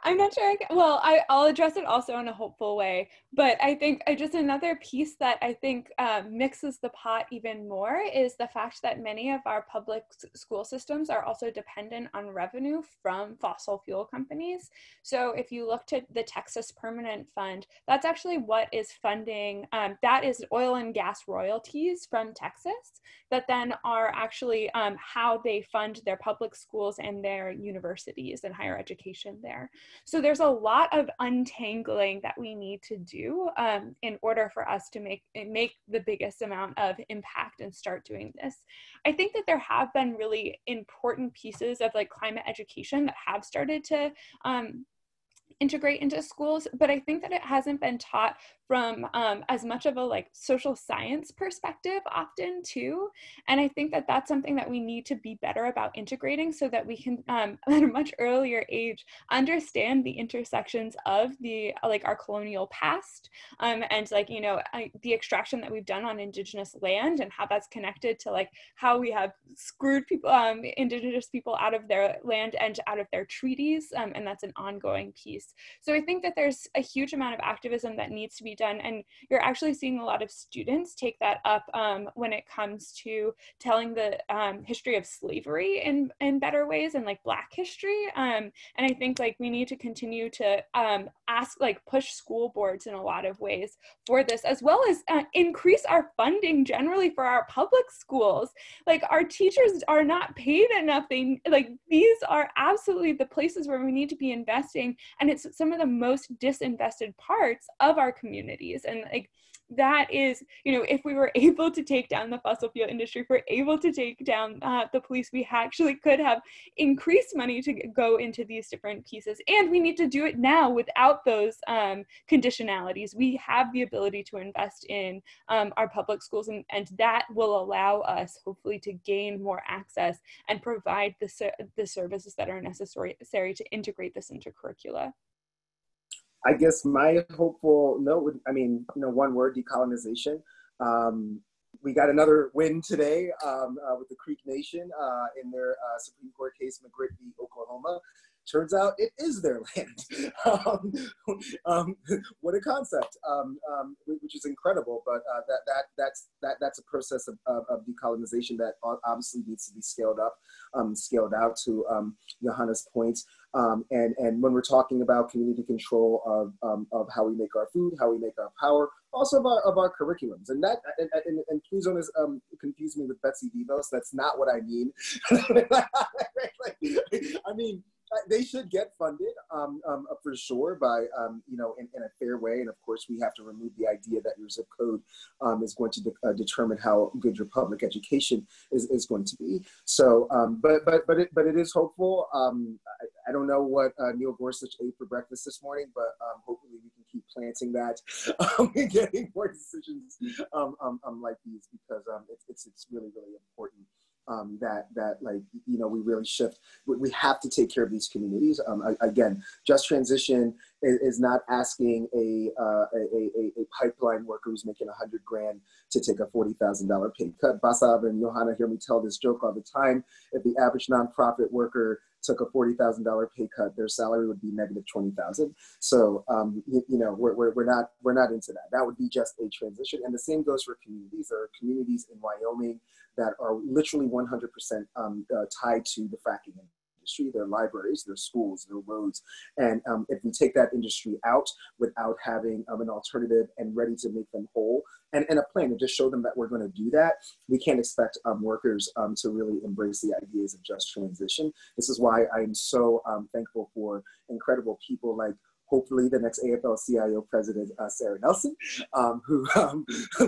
I'm not sure. I can, well, I, I'll address it also in a hopeful way, but I think just another piece that I think uh, mixes the pot even more is the fact that many of our public school systems are also dependent on revenue from fossil fuel companies. So if you look to the Texas Permanent Fund, that's actually what is funding. Um, that is oil and gas royalties from Texas that then are actually um, how they fund their public schools and their universities and higher education there. So there's a lot of untangling that we need to do um, in order for us to make make the biggest amount of impact and start doing this. I think that there have been really important pieces of like climate education that have started to um, integrate into schools but i think that it hasn't been taught from um, as much of a like social science perspective often too. And i think that that's something that we need to be better about integrating so that we can um, at a much earlier age understand the intersections of the like our colonial past um, and like you know I, the extraction that we've done on indigenous land and how that's connected to like how we have screwed people um, indigenous people out of their land and out of their treaties um, and that's an ongoing piece so i think that there's a huge amount of activism that needs to be done and you're actually seeing a lot of students take that up um, when it comes to telling the um, history of slavery in, in better ways and like black history um, and i think like we need to continue to um, ask like push school boards in a lot of ways for this as well as uh, increase our funding generally for our public schools. Like our teachers are not paid enough. They like these are absolutely the places where we need to be investing and it's some of the most disinvested parts of our communities. And like that is you know if we were able to take down the fossil fuel industry if we're able to take down uh, the police we actually could have increased money to go into these different pieces. And we need to do it now without those um, conditionalities. We have the ability to invest in um, our public schools and, and that will allow us hopefully to gain more access and provide the, the services that are necessary to integrate this into curricula I guess my hopeful note would, I mean, you know, one word, decolonization. Um, we got another win today um, uh, with the Creek Nation uh, in their uh, Supreme Court case, McGirt v. Oklahoma. Turns out it is their land. um, um, what a concept, um, um, which is incredible. But uh, that that that's that that's a process of, of, of, decolonization that obviously needs to be scaled up, um, scaled out. To um, Johanna's points, um, and and when we're talking about community control of of how we make our food, how we make our power, also of our, of our curriculums. And that, and, and, and please don't um, confuse me with Betsy DeVos. That's not what I mean. I mean, they should get funded um, um, uh, for sure by um, you know in, in, a fair way. And of course we have to remove the idea that your zip code um, is going to de- uh, determine how good your public education is, is going to be. So um, but but but it, but it is hopeful. Um, I, I, don't know what uh, Neil Gorsuch ate for breakfast this morning but hopefully we can keep planting that and getting more decisions like these because it's, it's, it's really really important um, that that like you know we really shift. We have to take care of these communities. Um, again, just transition is, not asking a, uh, a, a, a pipeline worker who's making a hundred grand to take a forty thousand dollar pay cut. Basav and Johanna hear me tell this joke all the time. If the average nonprofit worker took a forty thousand dollar pay cut, their salary would be negative twenty thousand. So um, you, you, know we're, we're, we're not we're not into that. That would be just a transition. And the same goes for communities. There are communities in Wyoming that are literally 100% um, uh, tied to the fracking industry, their libraries, their schools, their roads. And um, if we take that industry out without having um, an alternative and ready to make them whole, and, and a plan to just show them that we're going to do that, we can't expect um, workers um, to really embrace the ideas of just transition. This is why I'm so um, thankful for incredible people like hopefully the next AFL-CIO president, uh, Sara Nelson, um, who, um,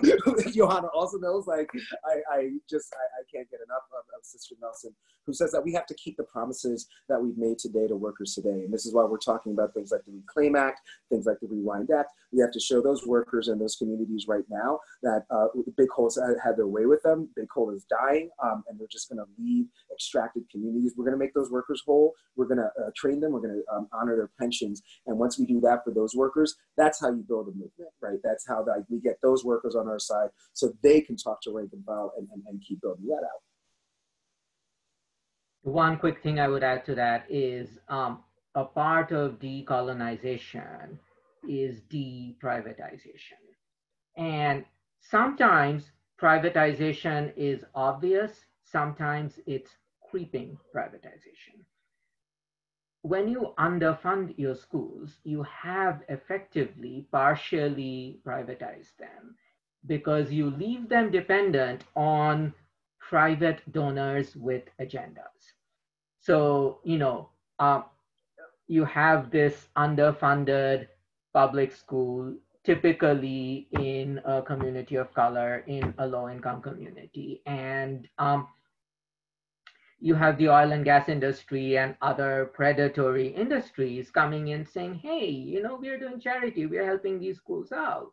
Johanna also knows, like, I, I just, I, I, can't get enough of, of, Sister Nelson, who says that we have to keep the promises that we've made today to workers today. And this is why we're talking about things like the Reclaim Act, things like the Rewind Act. We have to show those workers and those communities right now that uh, Big Coal's had their way with them. Big Coal is dying, um, and they're just gonna leave extracted communities. We're gonna make those workers whole. We're gonna uh, train them. We're gonna um, honor their pensions. And once we do that for those workers, that's how you build a movement, right? That's how we get those workers on our side so they can talk to rank and file and, and, and keep building that out. One quick thing I would add to that is um, a part of decolonization is deprivatization. And sometimes privatization is obvious, sometimes it's creeping privatization when you underfund your schools, you have effectively partially privatized them because you leave them dependent on private donors with agendas. So, you know, uh, you have this underfunded public school, typically in a community of color, in a low income community. And um, you have the oil and gas industry and other predatory industries coming in saying, hey, you know, we're doing charity, we're helping these schools out.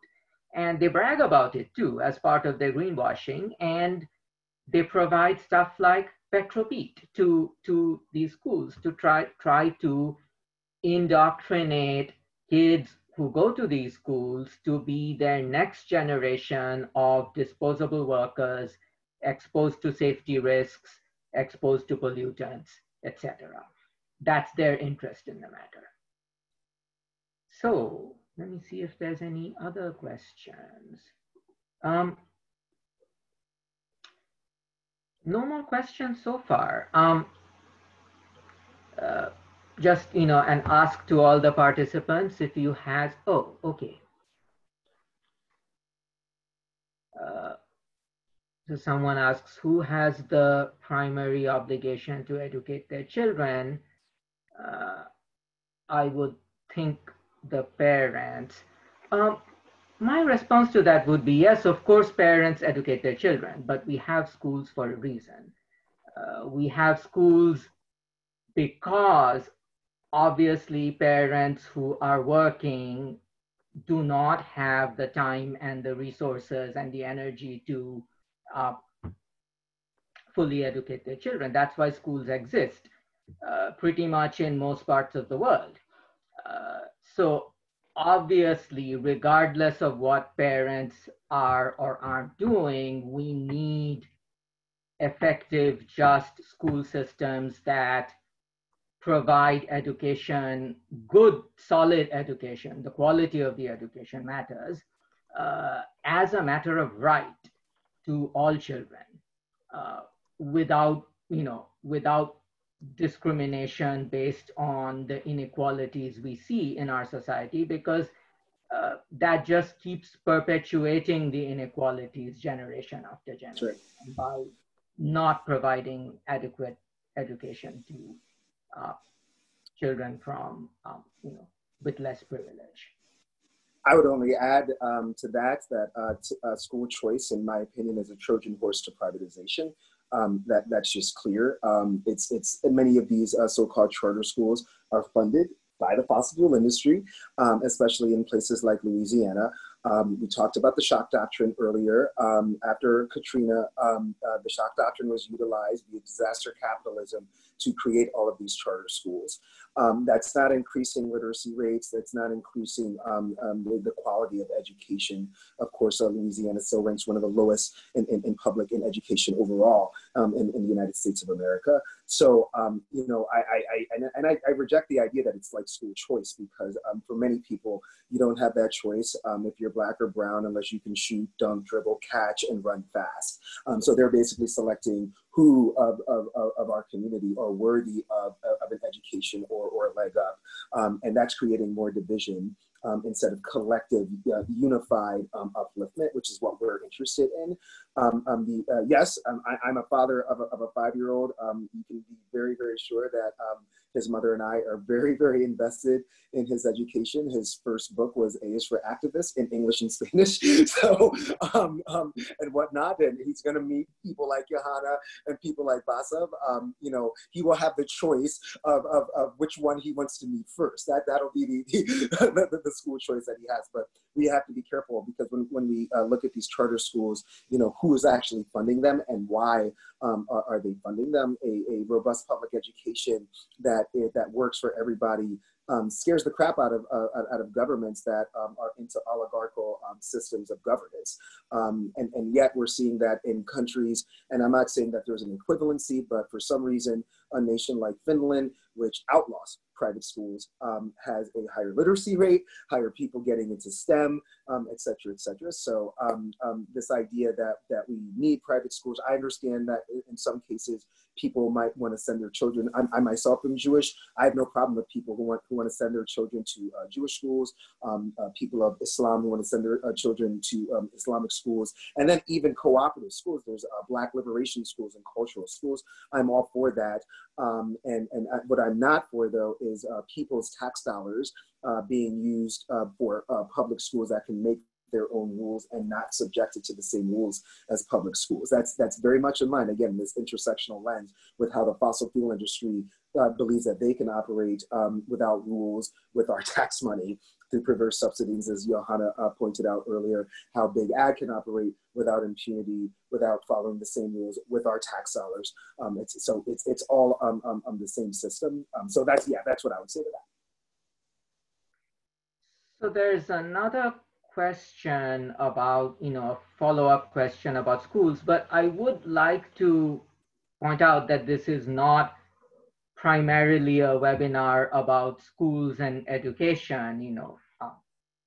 And they brag about it too as part of their greenwashing. And they provide stuff like Petro Pete to, to these schools to try, try to indoctrinate kids who go to these schools to be their next generation of disposable workers exposed to safety risks exposed to pollutants, etc. That's their interest in the matter. So let me see if there's any other questions. Um, no more questions so far. Um, uh, just, you know, and ask to all the participants if you has, oh, okay. Uh, so someone asks, who has the primary obligation to educate their children? Uh, I would think the parents. Um, my response to that would be yes, of course, parents educate their children, but we have schools for a reason. Uh, we have schools because obviously parents who are working do not have the time and the resources and the energy to uh, fully educate their children. That's why schools exist uh, pretty much in most parts of the world. Uh, so obviously, regardless of what parents are or aren't doing, we need effective, just school systems that provide education, good, solid education. The quality of the education matters uh, as a matter of right to all children uh, without, you know, without discrimination based on the inequalities we see in our society because uh, that just keeps perpetuating the inequalities generation after generation sure. by not providing adequate education to uh, children from, um, you know, with less privilege. I would only add um, to that that uh, t- uh, school choice, in my opinion, is a Trojan horse to privatization. Um, that that's just clear. Um, it's it's many of these uh, so-called charter schools are funded by the fossil fuel industry, um, especially in places like Louisiana. Um, we talked about the shock doctrine earlier. Um, after Katrina, uh, the shock doctrine was utilized via disaster capitalism to create all of these charter schools. Um, that's not increasing literacy rates. That's not increasing um, um, the, the, quality of education. Of course, uh, Louisiana still ranks one of the lowest in, in, in public in education overall um, in, in, the United States of America. So, um, you know, I, I, I and, and I, I, reject the idea that it's like school choice because um, for many people, you don't have that choice if you're black or brown unless you can shoot, dunk, dribble, catch, and run fast. so they're basically selecting who of, of, of our community are worthy of, of an education or, or a leg up. Um, and that's creating more division um, instead of collective, uh, unified um, upliftment, which is what we're interested in. Um, um the, uh, yes, um, I, am a father of a, of a five-year-old. Um, you can be very, very sure that his mother and I are very, very invested in his education. His first book was A is for Activists in English and Spanish, so um, um, and whatnot. And he's going to meet people like Johanna and people like Basav. Um, you know, he will have the choice of, of, of, which one he wants to meet first. That that'll be the the, the, the school choice that he has. But we have to be careful because when when we uh, look at these charter schools, you know, who is actually funding them and why um, are, are, they funding them? A, a robust public education that that works for everybody um, scares the crap out of uh, out of governments that um, are into oligarchical um, systems of governance, um, and and yet we're seeing that in countries. And I'm not saying that there's an equivalency, but for some reason, a nation like Finland, which outlaws private schools um, has a higher literacy rate, higher people getting into STEM, um, et cetera, et cetera. So um, um, this idea that, that we need private schools, I understand that in some cases people might want to send their children. I, I myself am Jewish. I have no problem with people who want, who want to send their children to uh, Jewish schools, um, uh, people of Islam who want to send their uh, children to um, Islamic schools, and then even cooperative schools. There's uh, Black liberation schools and cultural schools. I'm all for that. Um, and and I, what I'm not for though is uh, people's tax dollars uh, being used uh, for uh, public schools that can make their own rules and not subjected to the same rules as public schools. That's that's very much in line again this intersectional lens with how the fossil fuel industry uh, believes that they can operate um, without rules with our tax money through perverse subsidies, as Johanna uh, pointed out earlier, how big ag can operate without impunity, without following the same rules with our tax dollars. Um, it's, so it's, it's all um, um, um the same system. Um, so that's, yeah, that's what I would say to that. So there's another question about, you know, a follow-up question about schools, but I would like to point out that this is not primarily a webinar about schools and education. You know, uh,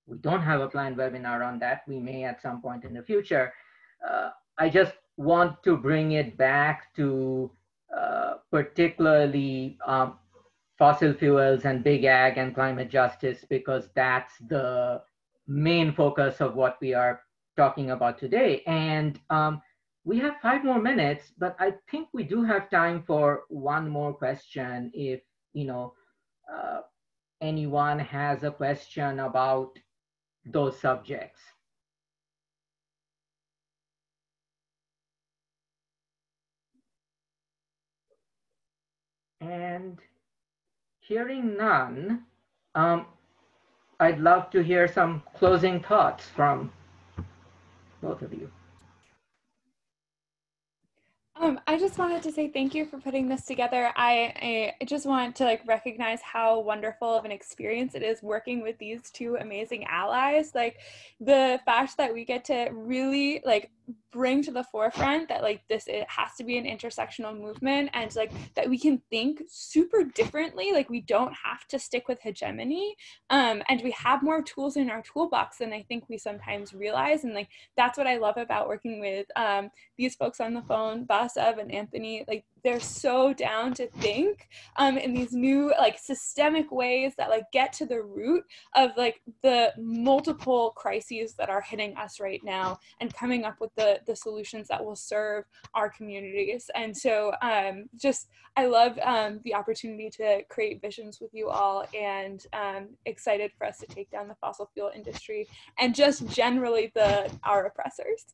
we don't have a planned webinar on that. We may at some point in the future. Uh, I just want to bring it back to uh, particularly um, fossil fuels and big ag and climate justice because that's the main focus of what we are talking about today. And um, we have five more minutes, but I think we do have time for one more question if, you know, uh, anyone has a question about those subjects. And hearing none, um, I'd love to hear some closing thoughts from both of you. Um, I just wanted to say thank you for putting this together. I, I just want to like recognize how wonderful of an experience it is working with these two amazing allies. Like the fact that we get to really like bring to the forefront that like this it has to be an intersectional movement and like that we can think super differently like we don't have to stick with hegemony um, and we have more tools in our toolbox than i think we sometimes realize and like that's what i love about working with um, these folks on the phone basav and anthony like they're so down to think um, in these new like systemic ways that like get to the root of like the multiple crises that are hitting us right now and coming up with the the solutions that will serve our communities. And so um, just i love um, the opportunity to create visions with you all and um, excited for us to take down the fossil fuel industry and just generally the our oppressors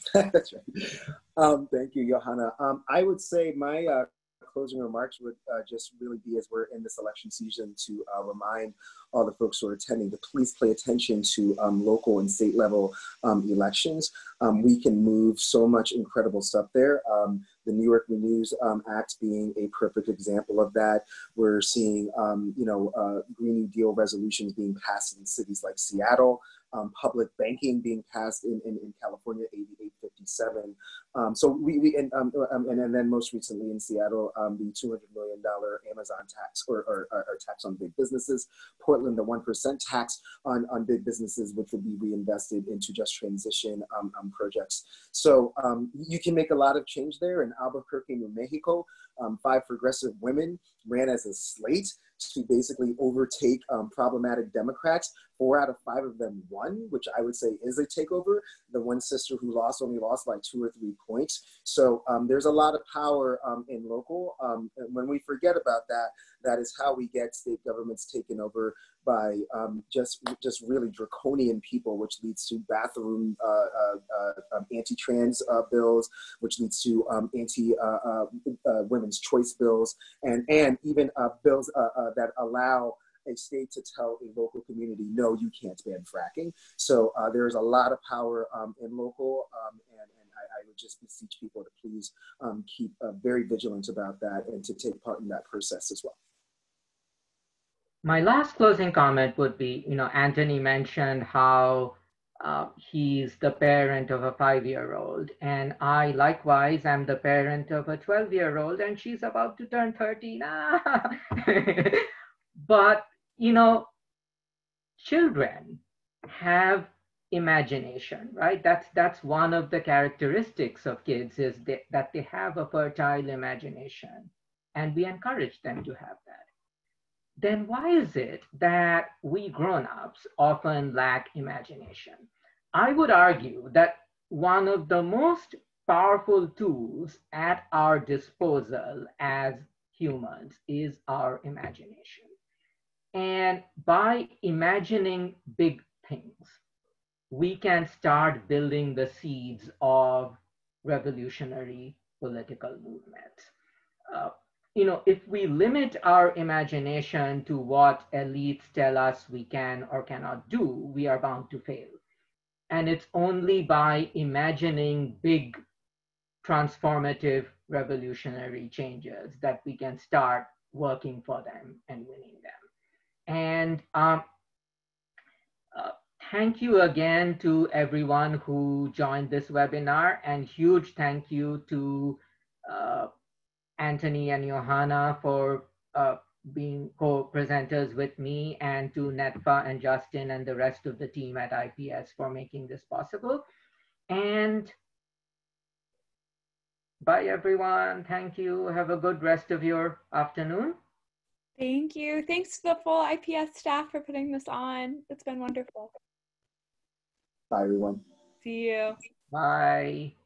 That's right. Um, thank you, Johanna. Um, I would say my uh, closing remarks would uh, just really be as we're in this election season to uh, remind all the folks who are attending to please pay attention to um, local and state level um, elections. Um, we can move so much incredible stuff there. Um, the New York Renews um, Act being a perfect example of that. We're seeing, um, you know, uh, Green New Deal resolutions being passed in cities like Seattle, um, public banking being passed in, in, in California, AB 857. Um, so we, we and, um, um, and, and then most recently in Seattle, um, the $200 million Amazon tax or, or, or, tax on big businesses. Portland, the 1% tax on, on big businesses, which will be reinvested into just transition um, um, projects. So you can make a lot of change there. In Albuquerque, New Mexico, five progressive women ran as a slate to basically overtake um, problematic Democrats. Four out of five of them won, which I would say is a takeover. The one sister who lost only lost by two or three points. So um, there's a lot of power um, in local. Um, and when we forget about that, that is how we get state governments taken over by um, just just really draconian people, which leads to bathroom uh, uh, uh, um, anti-trans uh, bills, which leads to um, anti-women's uh, uh, choice bills, and and even bills that allow a state to tell a local community, no, you can't ban fracking. So there's a lot of power um, in local, um, and I, would just beseech people to please um, keep very vigilant about that and to take part in that process as well my last closing comment would be, you know, Anthony mentioned how uh, he's the parent of a five-year-old, and I likewise am the parent of a 12-year-old, and she's about to turn 13. Ah. but you know, children have imagination, right? That's that's one of the characteristics of kids is they, that they have a fertile imagination, and we encourage them to have that then why is it that we grown-ups often lack imagination? I would argue that one of the most powerful tools at our disposal as humans is our imagination. And by imagining big things, we can start building the seeds of revolutionary political movements. Uh, you know, if we limit our imagination to what elites tell us we can or cannot do, we are bound to fail. And it's only by imagining big, transformative, revolutionary changes that we can start working for them and winning them. And um, thank you again to everyone who joined this webinar and huge thank you to uh, Anthony and Johanna for uh, being co-presenters with me and to Netfa and Justin and the rest of the team at IPS for making this possible. And bye everyone. Thank you. Have a good rest of your afternoon. Thank you. Thanks to the full IPS staff for putting this on. It's been wonderful. Bye everyone. See you. Bye.